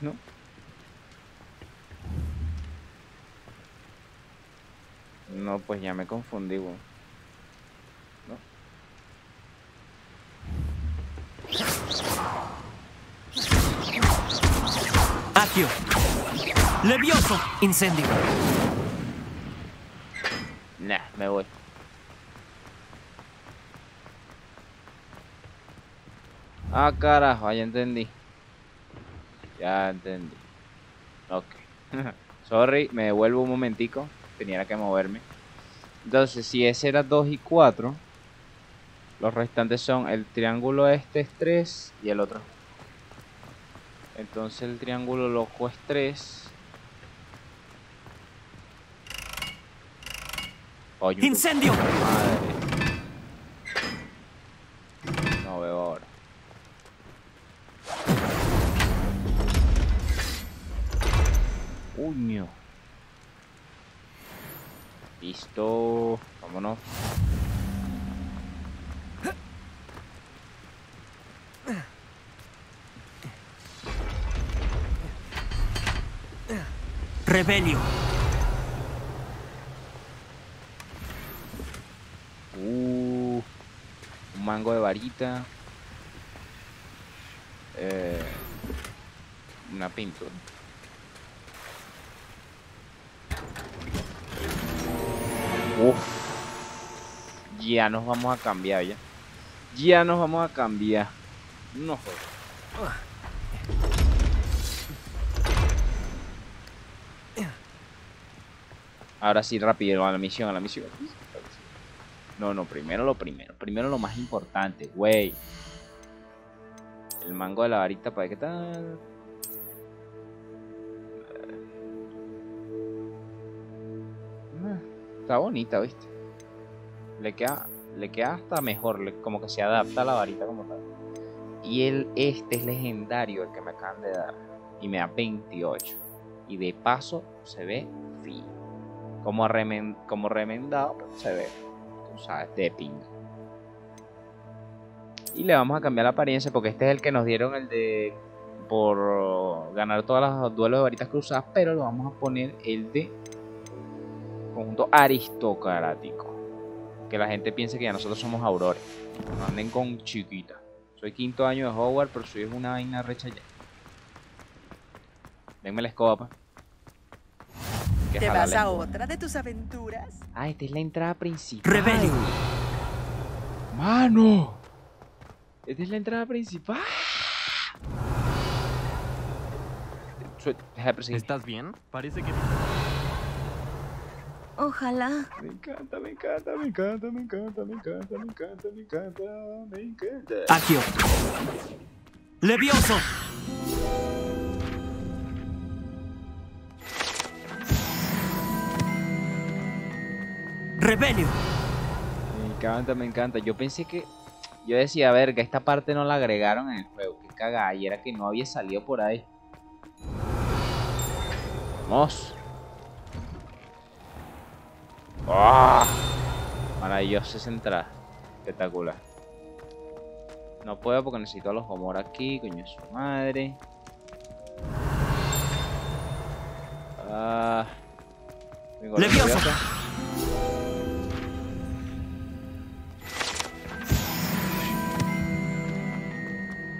¿No? No, pues ya me confundí, weón. Levioso. Incendio. Nah, me voy. Ah, carajo, ya entendí. Ya entendí. Ok. Sorry, me devuelvo un momentico. Tenía que moverme. Entonces, si ese era 2 y 4, los restantes son el triángulo este es 3 y el otro. Entonces el triángulo loco es 3. Coño, ¡Incendio! Madre. No veo ahora. Uño. Listo. Vámonos. Uh, un mango de varita. Eh, una pintura. Uf. Ya nos vamos a cambiar ya. Ya nos vamos a cambiar. No jodas. Ahora sí, rápido, a la misión, a la misión. No, no, primero lo primero. Primero lo más importante, güey. El mango de la varita, ¿para qué tal? Eh, Está bonita, ¿viste? Le queda, le queda hasta mejor, como que se adapta a la varita como tal. Y el, este es legendario, el que me acaban de dar. Y me da 28. Y de paso se ve fino. Como, remen- como remendado, pero se ve, tú sabes, de pinga. Y le vamos a cambiar la apariencia porque este es el que nos dieron el de por ganar todos los duelos de varitas cruzadas, pero lo vamos a poner el de conjunto aristocrático. Que la gente piense que ya nosotros somos aurores. No anden con chiquita. Soy quinto año de Hogwarts, pero soy una vaina recha ya. Denme la escoba, pa. Que ¿Te vas a otra de tus aventuras? Ah, esta es la entrada principal. Rebelio. ¡Mano! Esta es la entrada principal. ¿Estás bien? Parece que... Ojalá. Me encanta, me encanta, me encanta, me encanta, me encanta, me encanta, me encanta, me encanta. Accio. Levioso. Rebelio. Me encanta, me encanta. Yo pensé que. Yo decía, a ver, que esta parte no la agregaron en el juego. Que cagada. Y era que no había salido por ahí. Vamos. ¡Ah! Maravillosa esa entrada. Espectacular. No puedo porque necesito a los Homor aquí, coño su madre. Ah. Leviosa.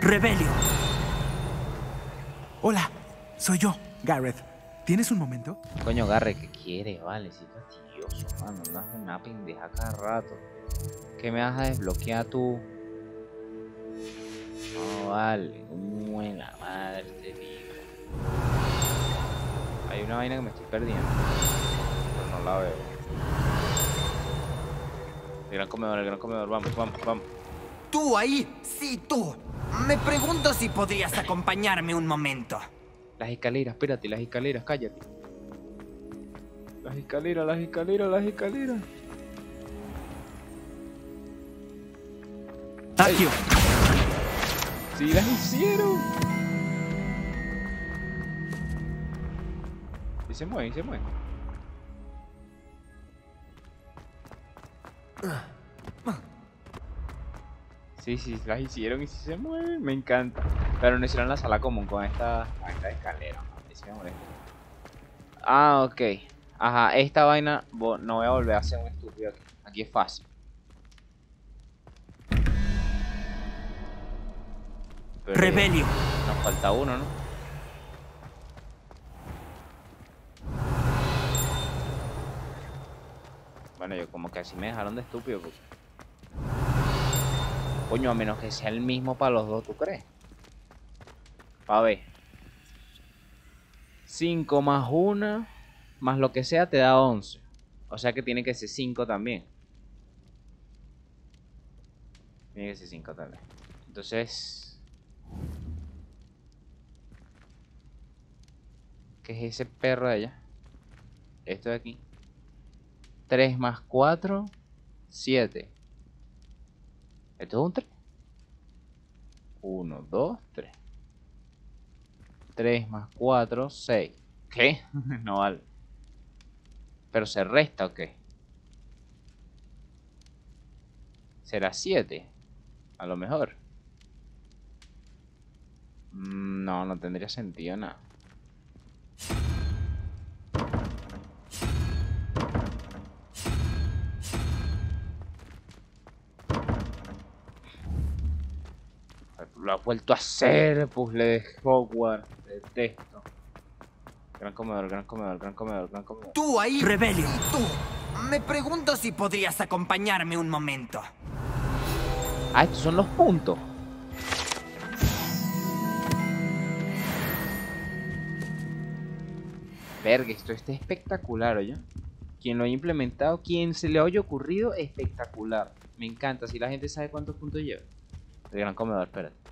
Rebelio. Hola, soy yo, Gareth. ¿Tienes un momento? Coño, Garre, ¿qué quiere? Vale, sí, fastidioso, mano. No haces una pendeja cada rato. ¿Qué me vas a desbloquear tú? No, vale. Buena madre, te digo. Hay una vaina que me estoy perdiendo. Pero no la veo. El gran comedor, el gran comedor. Vamos, vamos, vamos. Tú ahí, sí, tú. Me pregunto si podrías acompañarme un momento. Las escaleras, espérate, las escaleras, cállate. Las escaleras, las escaleras, las escaleras. Accio. Sí, las hicieron. Y se mueven, se mueven. Sí, sí, las hicieron y sí se mueven. Me encanta. Pero no hicieron la sala común con esta, con esta escalera. me molesta. Ah, ok. Ajá, esta vaina no voy a volver a hacer un estúpido aquí. Aquí es fácil. Pero, Rebelio. Nos falta uno, ¿no? Bueno, yo como que así me dejaron de estúpido. porque- Coño, a menos que sea el mismo para los dos, ¿tú crees? Pa' ver. 5 más 1 más lo que sea te da 11. O sea que tiene que ser 5 también. Tiene que ser 5 también. Entonces... ¿Qué es ese perro de allá? Esto de aquí. 3 más 4, 7. ¿Esto es un 3? 1, 2, 3. 3 más 4, 6. ¿Qué? no vale. ¿Pero se resta o qué? ¿Será 7? A lo mejor. Mm, no, no tendría sentido nada. Lo ha vuelto a hacer, puzzle de Hogwarts. Detesto. Gran comedor, gran comedor, gran comedor, gran comedor. Tú ahí. Rebelio. Tú. Me pregunto si podrías acompañarme un momento. Ah, estos son los puntos. Verga, esto está espectacular, oye. Quien lo haya implementado, quien se le haya ocurrido, espectacular. Me encanta, si la gente sabe cuántos puntos lleva. El gran comedor, espérate.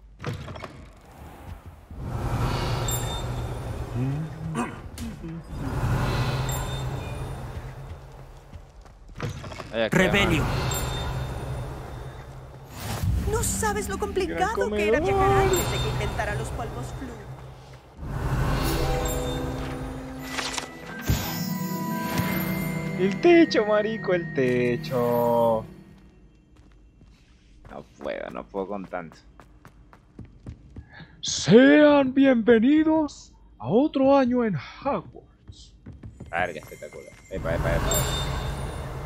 Rebelio. No sabes lo complicado que era viajar antes de que inventara los polvos flu. El techo, marico, el techo. No puedo, no puedo con tanto. Sean bienvenidos a otro año en Hogwarts. Verga, espectacular. Epa, epa, epa.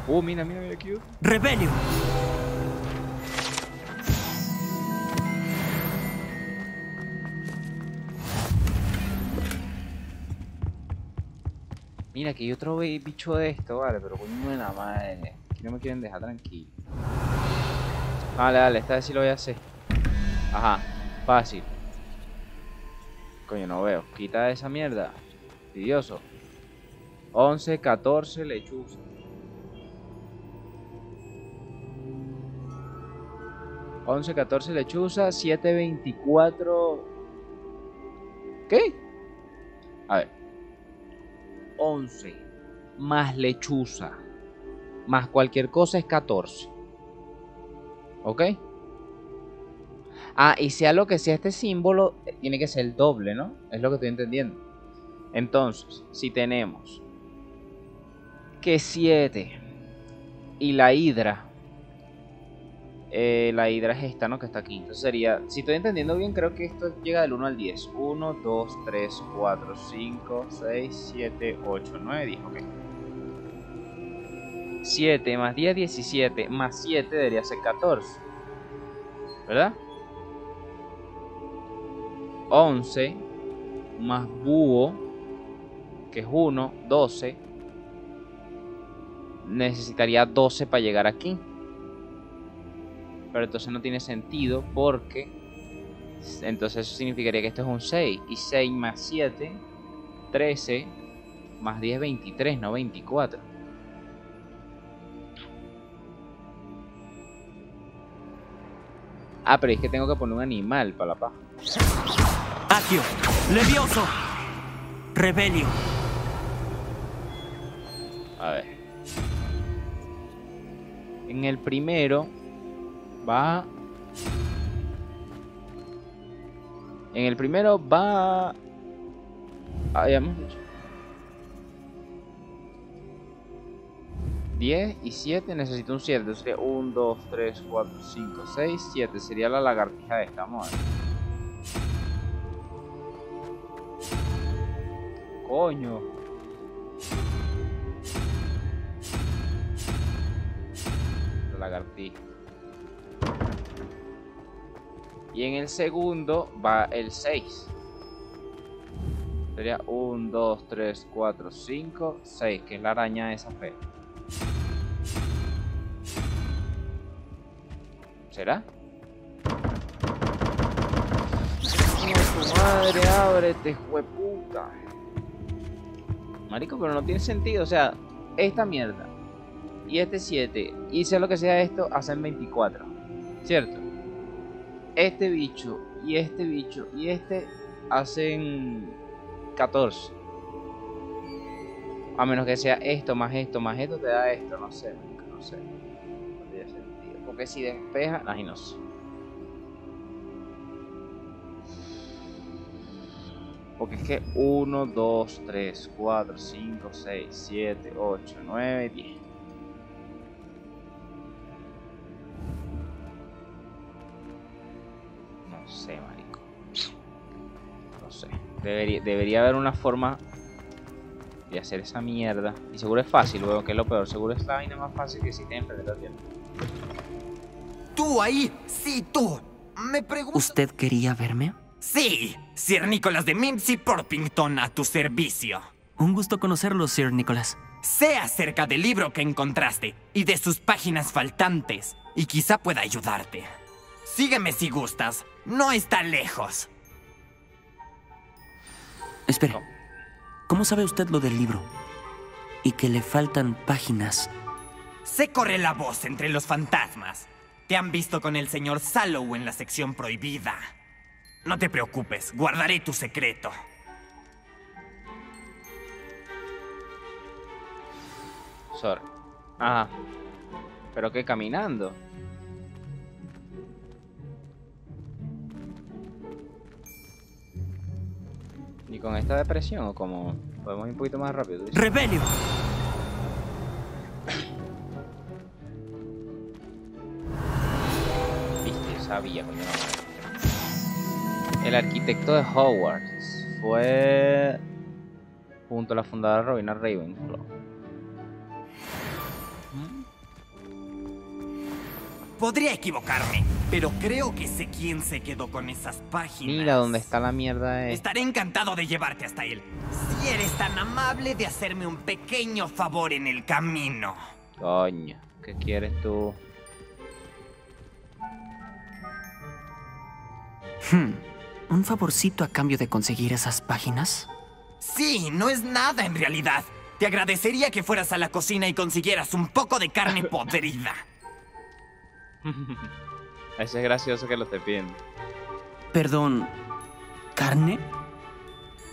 Uh, mira, mira, mira aquí. Rebelio. Mira, aquí hay otro bi- bicho de esto, vale, pero coño de la madre. Aquí no me quieren dejar tranquilo. Vale, dale, esta vez sí lo voy a hacer. Ajá, fácil. Coño, no veo. Quita esa mierda. Tidioso. 11, 14, lechuza. Once, 14 lechuza, 7, 24... ¿Qué? A ver. 11 más lechuza más cualquier cosa es 14. ¿Ok? Ah, y sea lo que sea este símbolo, tiene que ser el doble, ¿no? Es lo que estoy entendiendo. Entonces, si tenemos que 7 y la hidra, eh, la hidra es esta, ¿no? Que está aquí. Entonces sería, si estoy entendiendo bien, creo que esto llega del 1 al 10. 1, 2, 3, 4, 5, 6, 7, 8, 9, 10. Ok. 7 más 10, 17. Más 7 debería ser 14. ¿Verdad? 11 más búho, que es 1, 12. Necesitaría 12 para llegar aquí. Pero entonces no tiene sentido porque entonces eso significaría que esto es un 6. Y 6 más 7, 13. Más 10, 23, no 24. Ah, pero es que tengo que poner un animal para la paja. Accio. Levioso. Rebelio. A ver. En el primero va. En el primero va. Hemos dicho. 10 y 7, necesito un 7. Entonces sería 1, 2, 3, 4, 5, 6, 7. Sería la lagartija esta. Vamos Coño. La lagartija. Y en el segundo va el 6. Sería 1, 2, 3, 4, 5, 6, que es la araña esa fea. ¿Será? ¡Oh, tu madre, ábrete, jueputa! Marico, pero no tiene sentido. O sea, esta mierda y este 7 y sea lo que sea esto, hacen 24. ¿Cierto? Este bicho y este bicho y este hacen 14. A menos que sea esto, más esto, más esto, te da esto. No sé, marico, no sé. No tiene sentido. Porque si despeja... Ay, no sé. Porque es que 1, 2, 3, 4, 5, 6, 7, 8, 9, 10. No sé, marico. No sé. Debería, debería haber una forma de hacer esa mierda. Y seguro es fácil, weón, que es lo peor. Seguro es la vaina más fácil que existe en Tierra. Tú ahí, sí, tú. Me pregunto. ¿Usted quería verme? Sí, Sir Nicholas de Mimsy Porpington a tu servicio. Un gusto conocerlo, Sir Nicholas. Sé acerca del libro que encontraste y de sus páginas faltantes, y quizá pueda ayudarte. Sígueme si gustas, no está lejos. Espere. ¿Cómo sabe usted lo del libro? Y que le faltan páginas. Se corre la voz entre los fantasmas. Te han visto con el señor Sallow en la sección prohibida. No te preocupes, guardaré tu secreto. Sorry. Ajá. Pero que caminando. ¿Y con esta depresión o como podemos ir un poquito más rápido? ¡Rebelio! Viste, sabía, coño, madre. El arquitecto de Hogwarts fue junto a la fundadora Robina Ravenclaw. Podría equivocarme, pero creo que sé quién se quedó con esas páginas. Mira dónde está la mierda esta. Estaré encantado de llevarte hasta él. Si eres tan amable de hacerme un pequeño favor en el camino. Coño, ¿qué quieres tú? Hmm. ¿Un favorcito a cambio de conseguir esas páginas? Sí, no es nada en realidad. Te agradecería que fueras a la cocina y consiguieras un poco de carne podrida. Ese es gracioso que lo esté pidiendo. Perdón. ¿Carne?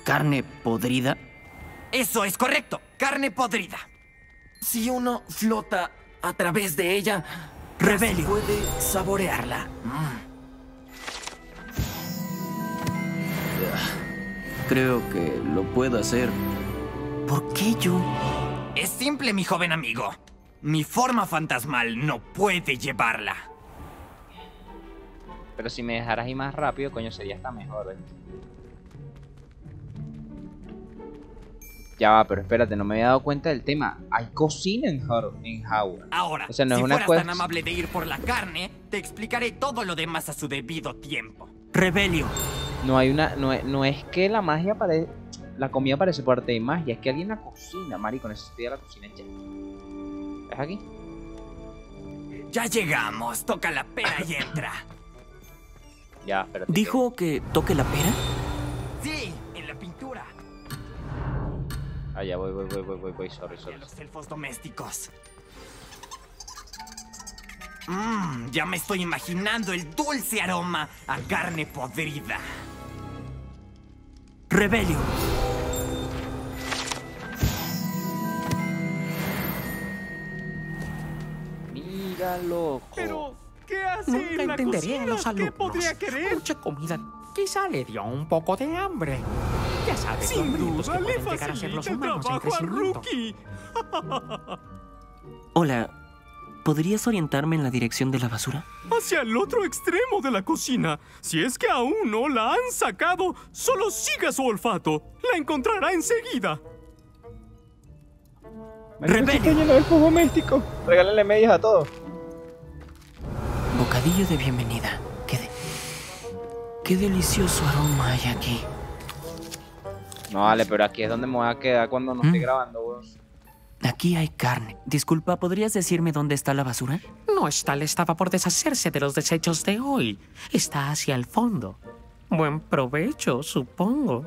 ¿Carne podrida? Eso es correcto, carne podrida. Si uno flota a través de ella, Rebelio. puede saborearla. Creo que lo puedo hacer. ¿Por qué yo? Es simple, mi joven amigo. Mi forma fantasmal no puede llevarla. Pero si me dejaras ir más rápido, coño, sería hasta mejor. ¿eh? Ya va, pero espérate, no me había dado cuenta del tema. Hay cocina en, Har en Howard. Ahora, o sea, no si es una fueras tan amable de ir por la carne, te explicaré todo lo demás a su debido tiempo. Rebelio. No hay una. No es, no es que la magia parece. La comida parece parte de magia, es que alguien la cocina, marico. Necesitaría la cocina ya. ¿Es aquí? Ya llegamos, toca la pera y entra. Ya, espérate. ¿Dijo que toque la pera? Sí, en la pintura. Ah, ya voy, voy, voy, voy, voy, voy, sorry, a sorry. los elfos domésticos. Mmm, ya me estoy imaginando el dulce aroma a carne podrida. Rebelio. Mira, loco. Pero, ¿qué hace Nunca en la entenderé cocina? a los ¿Qué alumnos. podría querer? Mucha comida. Quizá le dio un poco de hambre. Ya sabes, los Sin momentos duda que le pueden llegar a ser los humanos en trabajo a. Rookie. Hola. ¿Podrías orientarme en la dirección de la basura? Hacia el otro extremo de la cocina. Si es que aún no la han sacado, solo siga su olfato. La encontrará enseguida. Rebelio. lleno de. Regálenle medias a todos. Bocadillo de bienvenida. Qué, de- Qué delicioso aroma hay aquí. No, vale, pero aquí es donde me voy a quedar cuando no esté Mm. grabando, weón. Aquí hay carne. Disculpa, ¿podrías decirme dónde está la basura? No está, le estaba por deshacerse de los desechos de hoy. Está hacia el fondo. Buen provecho, supongo.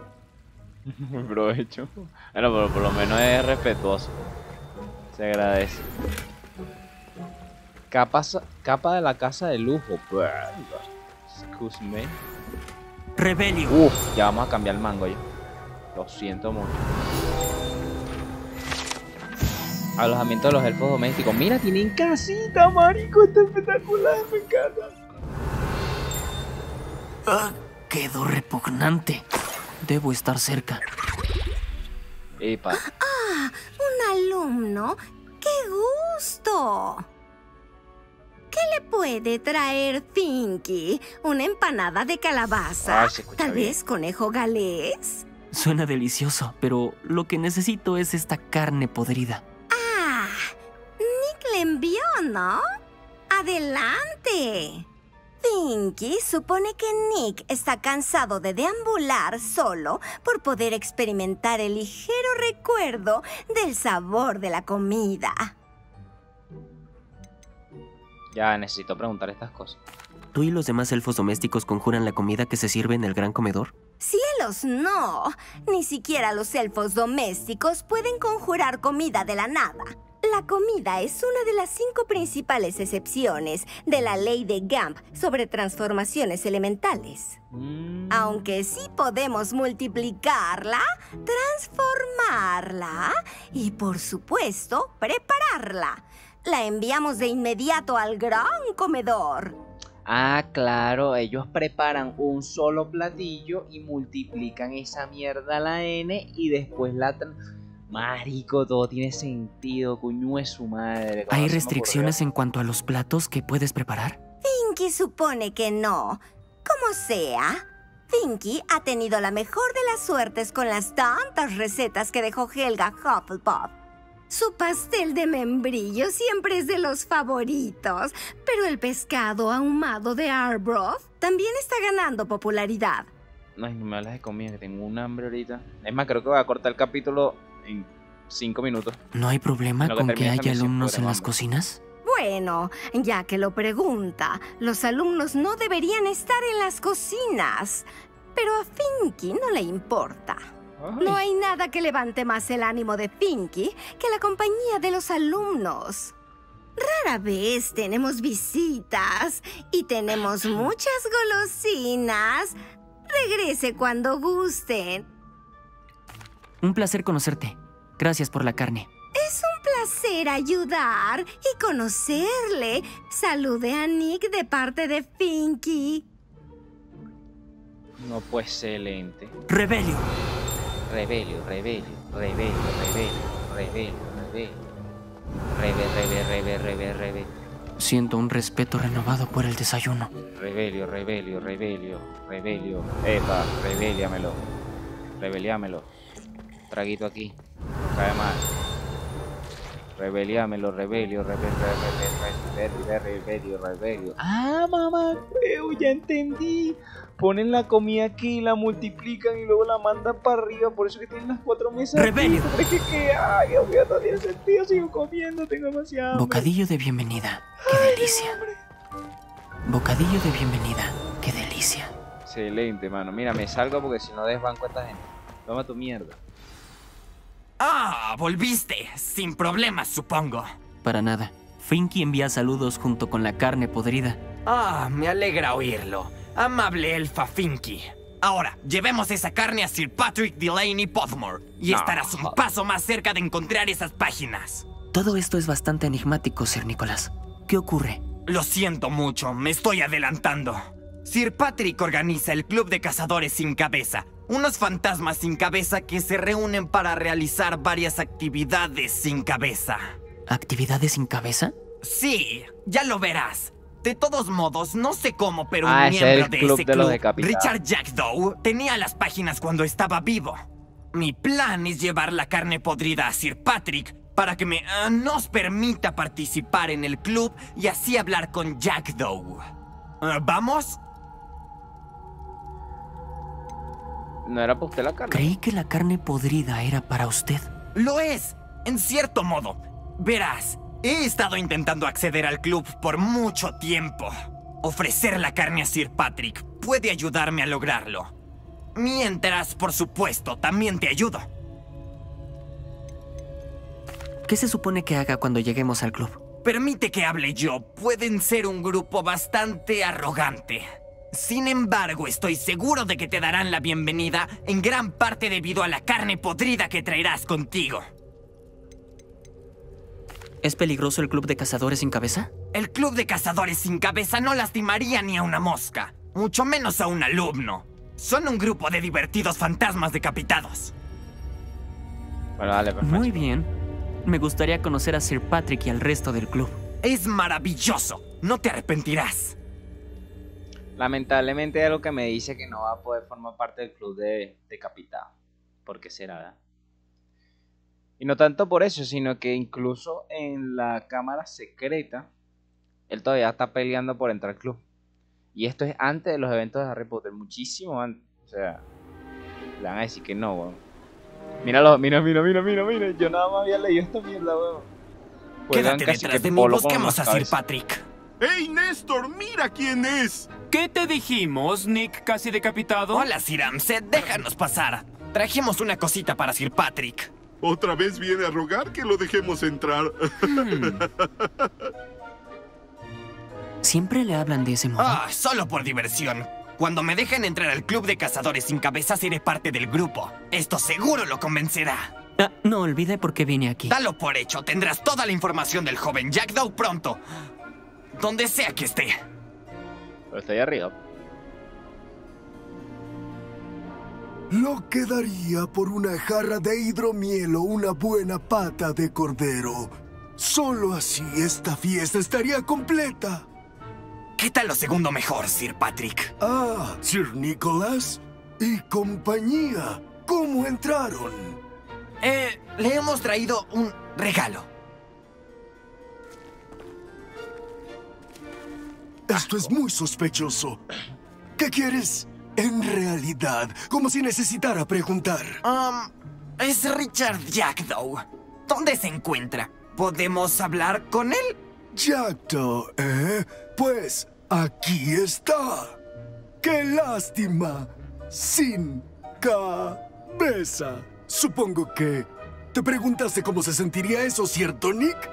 Provecho. Bueno, pero por lo menos es respetuoso. Se agradece. Capa, capa de la casa de lujo. Verga. Excuse me. Rebelio. Uf, ya vamos a cambiar el mango ya. Lo siento mucho. Alojamiento de los elfos domésticos. Mira, tienen casita, marico. Está espectacular, me encanta. Ah, quedó repugnante. Debo estar cerca. Epa. Ah, un alumno. ¡Qué gusto! ¿Qué le puede traer Finky? ¿Una empanada de calabaza? ¿Tal bien. vez conejo galés? Suena delicioso, pero lo que necesito es esta carne podrida. Envió, ¿no? Adelante. Pinky supone que Nick está cansado de deambular solo por poder experimentar el ligero recuerdo del sabor de la comida. Ya necesito preguntar estas cosas. ¿Tú y los demás elfos domésticos conjuran la comida que se sirve en el gran comedor? Cielos, no. Ni siquiera los elfos domésticos pueden conjurar comida de la nada. La comida es una de las cinco principales excepciones de la ley de Gamp sobre transformaciones elementales. Aunque sí podemos multiplicarla, transformarla y, por supuesto, prepararla. La enviamos de inmediato al gran comedor. Ah, claro, ellos preparan un solo platillo y multiplican esa mierda a la N y después la... Marico, todo tiene sentido, cuño es su madre. ¿cómo ¿Hay restricciones en cuanto a los platos que puedes preparar? Pinky supone que no. Como sea, Pinky ha tenido la mejor de las suertes con las tantas recetas que dejó Helga Hufflepuff. Su pastel de membrillo siempre es de los favoritos, pero el pescado ahumado de Arbroath también está ganando popularidad. Ay, no me hablas de comida, que tengo un hambre ahorita. Es más, creo que voy a cortar el capítulo en 5 minutos. ¿No hay problema que con que haya alumnos en las cocinas? Bueno, ya que lo pregunta, los alumnos no deberían estar en las cocinas. Pero a Finky no le importa. No hay nada que levante más el ánimo de Pinky que la compañía de los alumnos. Rara vez tenemos visitas y tenemos muchas golosinas. Regrese cuando gusten. Un placer conocerte. Gracias por la carne. Es un placer ayudar y conocerle. Salude a Nick de parte de Finky. No, pues excelente. Rebelio. Rebelio, rebelio, rebelio, rebelio, rebelio, rebelio. Rebe, rebe, rebe, rebe, rebe. Siento un respeto renovado por el desayuno. Rebelio, rebelio, rebelio, rebelio. Epa, rebeliamelo. Rebeliámelo. Traguito aquí. Cae mal. Rebeliámelo, rebelio, rebelio, rebelio, rebelio, rebelio, rebelio. Ah, mamá, creo, ya entendí. Ponen la comida aquí, la multiplican y luego la mandan para arriba. Por eso que tienen las cuatro mesas. aquí. Rebelio. ¿Pero es que qué? Ay, Dios mío, no tiene sentido. Sigo comiendo, tengo demasiado. hambre. Bocadillo de bienvenida. ¡Qué delicia! Bocadillo de bienvenida. ¡Qué delicia! Excelente, mano. Mira, me salgo porque si no desbanco a esta gente. Toma tu mierda. Ah, volviste. Sin problemas, supongo. Para nada. Finky envía saludos junto con la carne podrida. Ah, me alegra oírlo. Amable elfa Finky. Ahora, llevemos esa carne a Sir Patrick Delaney Podmore y No. estarás un paso más cerca de encontrar esas páginas. Todo esto es bastante enigmático, Sir Nicolás. ¿Qué ocurre? Lo siento mucho, me estoy adelantando. Sir Patrick organiza el Club de Cazadores sin Cabeza, unos fantasmas sin cabeza que se reúnen para realizar varias actividades sin cabeza. ¿Actividades sin cabeza? Sí, ya lo verás. De todos modos, no sé cómo, pero Ah, un es miembro de club ese de club. Richard Jackdaw, tenía las páginas cuando estaba vivo. Mi plan es llevar la carne podrida a Sir Patrick para que me ah, nos permita participar en el club y así hablar con Jackdaw. Ah, ¿Vamos? No era para usted la carne. Creí que la carne podrida era para usted. Lo es, en cierto modo. Verás, he estado intentando acceder al club por mucho tiempo. Ofrecer la carne a Sir Patrick puede ayudarme a lograrlo. Mientras, por supuesto, también te ayudo. ¿Qué se supone que haga cuando lleguemos al club? Permite que hable yo. Pueden ser un grupo bastante arrogante. Sin embargo, estoy seguro de que te darán la bienvenida en gran parte debido a la carne podrida que traerás contigo. ¿Es peligroso el club de cazadores sin cabeza? El club de cazadores sin cabeza no lastimaría ni a una mosca, mucho menos a un alumno. Son un grupo de divertidos fantasmas decapitados. Bueno, dale, perfecto. Muy bien. Me gustaría conocer a Sir Patrick y al resto del club. Es maravilloso. No te arrepentirás. Lamentablemente hay algo que me dice que no va a poder formar parte del club de decapitado. ¿Por qué será? verdad? Y no tanto por eso, sino que incluso en la cámara secreta, él todavía está peleando por entrar al club. Y esto es antes de los eventos de Harry Potter, muchísimo antes. O sea, le van a decir que no, weón. Míralo, mira, mira, mira, mira, mira. Yo nada más había leído esta mierda, weón. Juegan Quédate detrás que de mí, busquemos a Sir. Patrick. ¡Ey, Néstor! ¡Mira quién es! ¿Qué te dijimos, Nick casi decapitado? Hola, Sir Amset, déjanos pasar. Trajimos una cosita para Sir Patrick. ¿Otra vez viene a rogar que lo dejemos entrar? ¿Siempre le hablan de ese modo? Ah, solo por diversión. Cuando me dejen entrar al club de cazadores sin cabeza, seré parte del grupo. Esto seguro lo convencerá. Ah, no olvide por qué vine aquí. Dalo por hecho. Tendrás toda la información del joven Jack Dow pronto. Donde sea que esté. Pero está ahí arriba. Lo que daría por una jarra de hidromiel o una buena pata de cordero. Solo así esta fiesta estaría completa. ¿Qué tal lo segundo mejor, Sir Patrick? Ah, Sir Nicholas y compañía. ¿Cómo entraron? Eh, le hemos traído un regalo. Esto es muy sospechoso. ¿Qué quieres? En realidad, como si necesitara preguntar. Um, es Richard Jackdaw. ¿Dónde se encuentra? ¿Podemos hablar con él? Jackto, ¿eh? Pues aquí está. ¡Qué lástima! Sin cabeza. Supongo que... ¿Te preguntaste cómo se sentiría eso, cierto, Nick?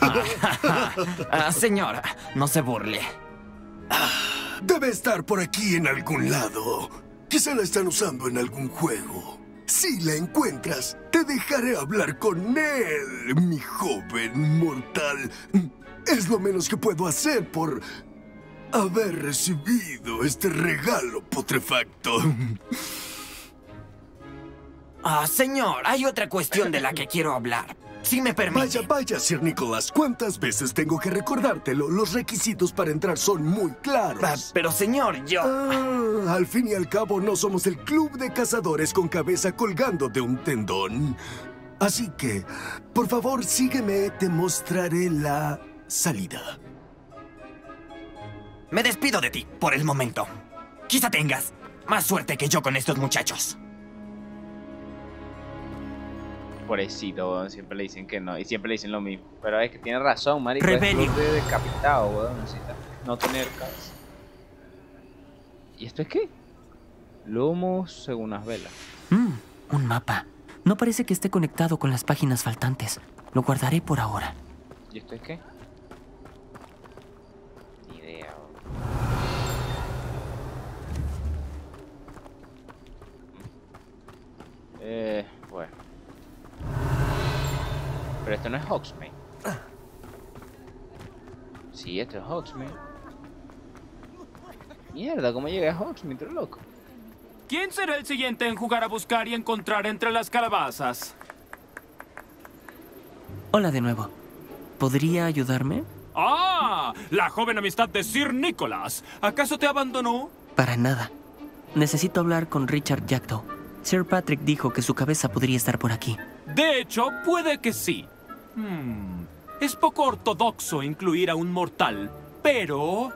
Ah, señora, no se burle. Debe estar por aquí en algún lado. Quizá la están usando en algún juego. Si la encuentras, te dejaré hablar con él, mi joven mortal. Es lo menos que puedo hacer por haber recibido este regalo putrefacto. Ah, señor, hay otra cuestión de la que quiero hablar. Si me permite. Vaya, vaya, Sir Nicholas. ¿Cuántas veces tengo que recordártelo? Los requisitos para entrar son muy claros. Ah, pero señor, yo... Ah, al fin y al cabo, no somos el club de cazadores con cabeza colgando de un tendón. Así que, por favor, sígueme. Te mostraré la salida. Me despido de ti, por el momento. Quizá tengas más suerte que yo con estos muchachos. Pobrecito, weón. Siempre le dicen que no. Y siempre le dicen lo mismo. Pero es que tiene razón, marico. Rebelio. Es de decapitado, weón. Necesita no tener cabeza. ¿Y esto es qué? Lumos según las velas. Mm, un mapa. No parece que esté conectado con las páginas faltantes. Lo guardaré por ahora. ¿Y esto es qué? Ni idea. Eh. Pero esto no es Hogsmeade. Sí, esto es Hogsmeade. Mierda, ¿cómo llegué a Hogsmeade, tú loco? ¿Quién será el siguiente en jugar a buscar y encontrar entre las calabazas? Hola de nuevo. ¿Podría ayudarme? ¡Ah! La joven amistad de Sir Nicholas. ¿Acaso te abandonó? Para nada. Necesito hablar con Richard Jackdaw. Sir Patrick dijo que su cabeza podría estar por aquí. De hecho, puede que sí. Hmm, Es poco ortodoxo incluir a un mortal, pero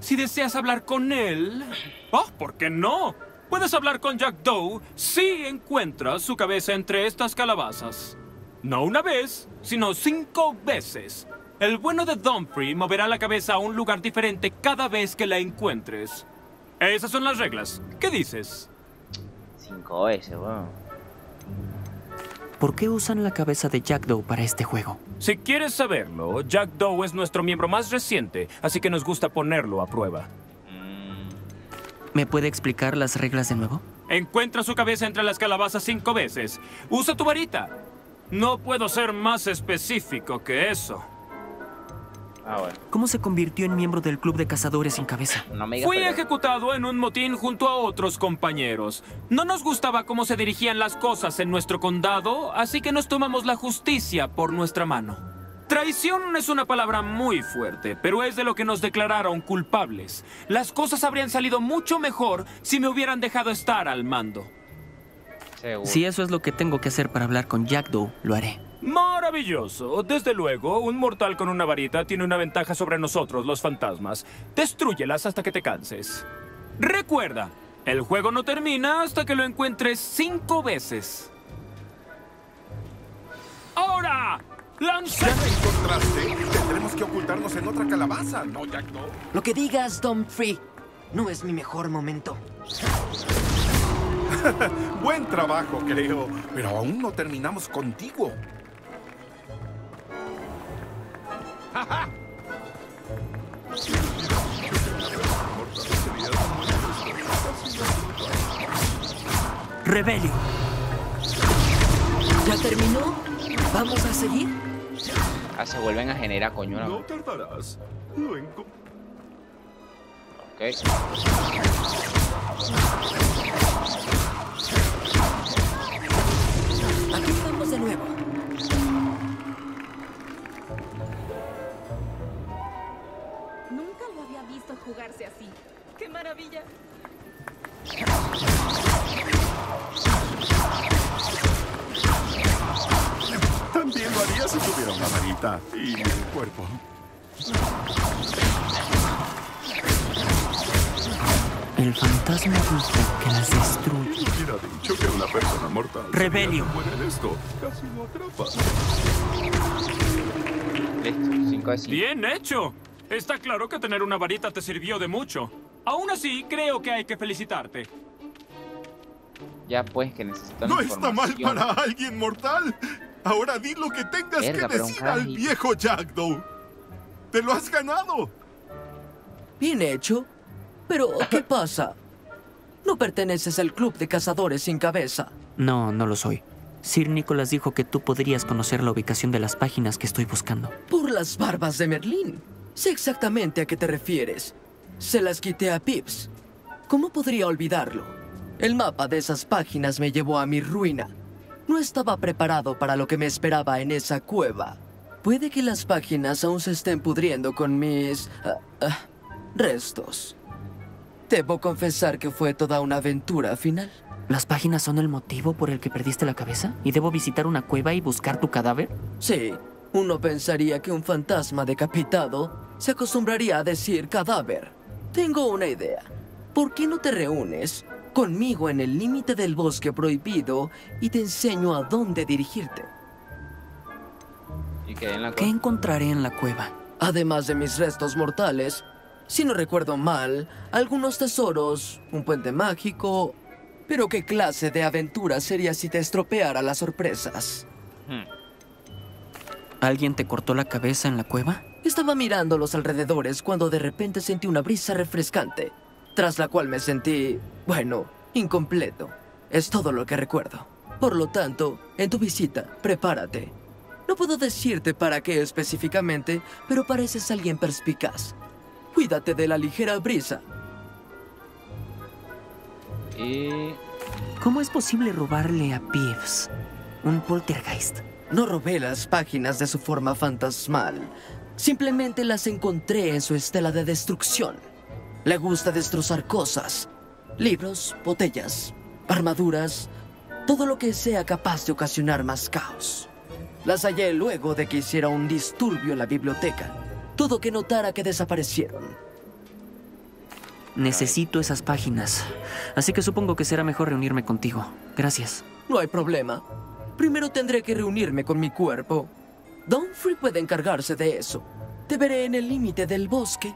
si deseas hablar con él... ¡Oh, ¿por qué no? Puedes hablar con Jack Doe si encuentras su cabeza entre estas calabazas. No una vez, sino cinco veces. El bueno de Dumfrey moverá la cabeza a un lugar diferente cada vez que la encuentres. Esas son las reglas. ¿Qué dices? Cinco veces, weón. ¿Por qué usan la cabeza de Jackdaw para este juego? Si quieres saberlo, Jack Doe es nuestro miembro más reciente, así que nos gusta ponerlo a prueba. ¿Me puede explicar las reglas de nuevo? Encuentra su cabeza entre las calabazas cinco veces. Usa tu varita. No puedo ser más específico que eso. Ah, bueno. ¿Cómo se convirtió en miembro del club de cazadores sin cabeza? No me digas Fui pero- ejecutado en un motín junto a otros compañeros. No nos gustaba cómo se dirigían las cosas en nuestro condado, así que nos tomamos la justicia por nuestra mano. Traición es una palabra muy fuerte, pero es de lo que nos declararon culpables. Las cosas habrían salido mucho mejor si me hubieran dejado estar al mando. Si eso es lo que tengo que hacer para hablar con Jackdaw, lo haré. Maravilloso. Desde luego, un mortal con una varita tiene una ventaja sobre nosotros, los fantasmas. Destrúyelas hasta que te canses. Recuerda, el juego no termina hasta que lo encuentres cinco veces. ¡Ahora! ¡Lanza! ¿Encontraste? Tendremos que ocultarnos en otra calabaza, ¿no, Jack? No? Lo que digas, Free. No es mi mejor momento. Buen trabajo, creo. Pero aún no terminamos contigo. Rebelio. ¿Ya terminó? ¿Vamos a seguir? Ah, se vuelven a generar, coño. No tardarás. Lo enco- Ok. Aquí vamos de nuevo. Nunca lo había visto jugarse así. ¡Qué maravilla! También lo haría si tuviera una varita y un cuerpo. El fantasma dijo que las destruye. Hubiera dicho que una persona mortal. Rebelio. esto. Casi lo atrapa. Listo, 5 de 5. Bien hecho. Está claro que tener una varita te sirvió de mucho. Aún así, creo que hay que felicitarte. Ya pues, que necesito No está mal para alguien mortal. Ahora di lo que tengas Verga, que decir al viejo Jackdaw. Te lo has ganado. Bien hecho. Pero, ¿qué pasa? No perteneces al club de cazadores sin cabeza. No, no lo soy. Sir Nicholas dijo que tú podrías conocer la ubicación de las páginas que estoy buscando. Por las barbas de Merlín. Sé exactamente a qué te refieres. Se las quité a Pips. ¿Cómo podría olvidarlo? El mapa de esas páginas me llevó a mi ruina. No estaba preparado para lo que me esperaba en esa cueva. Puede que las páginas aún se estén pudriendo con mis... ah, ah, restos. Debo confesar que fue toda una aventura final. ¿Las páginas son el motivo por el que perdiste la cabeza? ¿Y debo visitar una cueva y buscar tu cadáver? Sí, uno pensaría que un fantasma decapitado se acostumbraría a decir cadáver. Tengo una idea. ¿Por qué no te reúnes conmigo en el límite del bosque prohibido y te enseño a dónde dirigirte? Y quedé en la ¿Qué encontraré en la cueva? Además de mis restos mortales, si no recuerdo mal, algunos tesoros, un puente mágico... Pero qué clase de aventura sería si te estropeara las sorpresas. ¿Alguien te cortó la cabeza en la cueva? Estaba mirando los alrededores cuando de repente sentí una brisa refrescante, tras la cual me sentí, bueno, incompleto. Es todo lo que recuerdo. Por lo tanto, en tu visita, prepárate. No puedo decirte para qué específicamente, pero pareces alguien perspicaz. Cuídate de la ligera brisa. Y... ¿Cómo es posible robarle a Peeves un poltergeist? No robé las páginas de su forma fantasmal. Simplemente las encontré en su estela de destrucción. Le gusta destrozar cosas. Libros, botellas, armaduras, todo lo que sea capaz de ocasionar más caos. Las hallé luego de que hiciera un disturbio en la biblioteca. Todo que notara que desaparecieron. Necesito esas páginas. Así que supongo que será mejor reunirme contigo. Gracias. No hay problema. Primero tendré que reunirme con mi cuerpo. Dunfrey puede encargarse de eso. Te veré en el límite del bosque.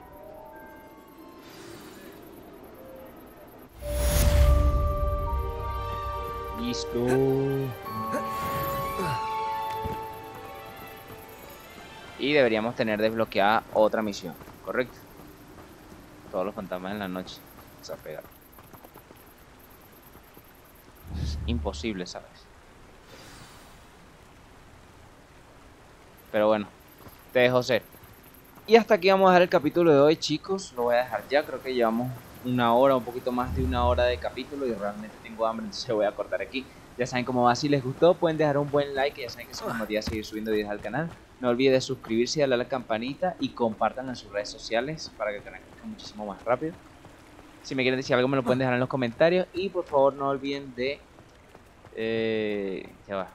Listo. Y deberíamos tener desbloqueada otra misión, ¿correcto? Todos los fantasmas en la noche. Se pegar. Es imposible, ¿sabes? Pero bueno, te dejo ser. Y hasta aquí vamos a dejar el capítulo de hoy, chicos. Lo voy a dejar ya. Creo que llevamos una hora, un poquito más de una hora de capítulo y realmente tengo hambre, entonces lo voy a cortar aquí. Ya saben cómo va, si les gustó pueden dejar un buen like, ya saben que eso me motiva a seguir subiendo videos al canal. No olviden de suscribirse darle a la campanita y compartan en sus redes sociales para que crezca muchísimo más rápido. Si me quieren decir algo me lo pueden dejar en los comentarios y por favor no olviden de... Eh, ya va.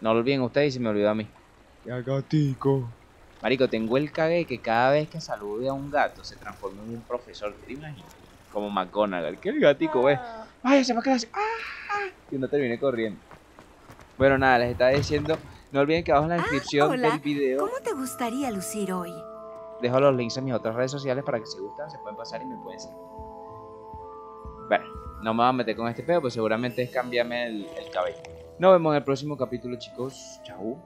No lo olviden ustedes y se me olvidó a mí. Ya gatico. Marico, tengo el cague que cada vez que salude a un gato se transforma en un profesor. ¿Te imaginas? Como McGonagall. Que el gatico, ve. Vaya, se va a quedar así. ¡Ah! Y no termine corriendo. Bueno, nada, les estaba diciendo. No olviden que abajo en la descripción Hola, del video ¿cómo te gustaría lucir hoy? dejo los links a mis otras redes sociales para que si gustan se pueden pasar y me pueden seguir. Bueno, no me voy a meter con este pedo, pues seguramente es cambiarme el, el cabello. Nos vemos en el próximo capítulo, chicos. Chau.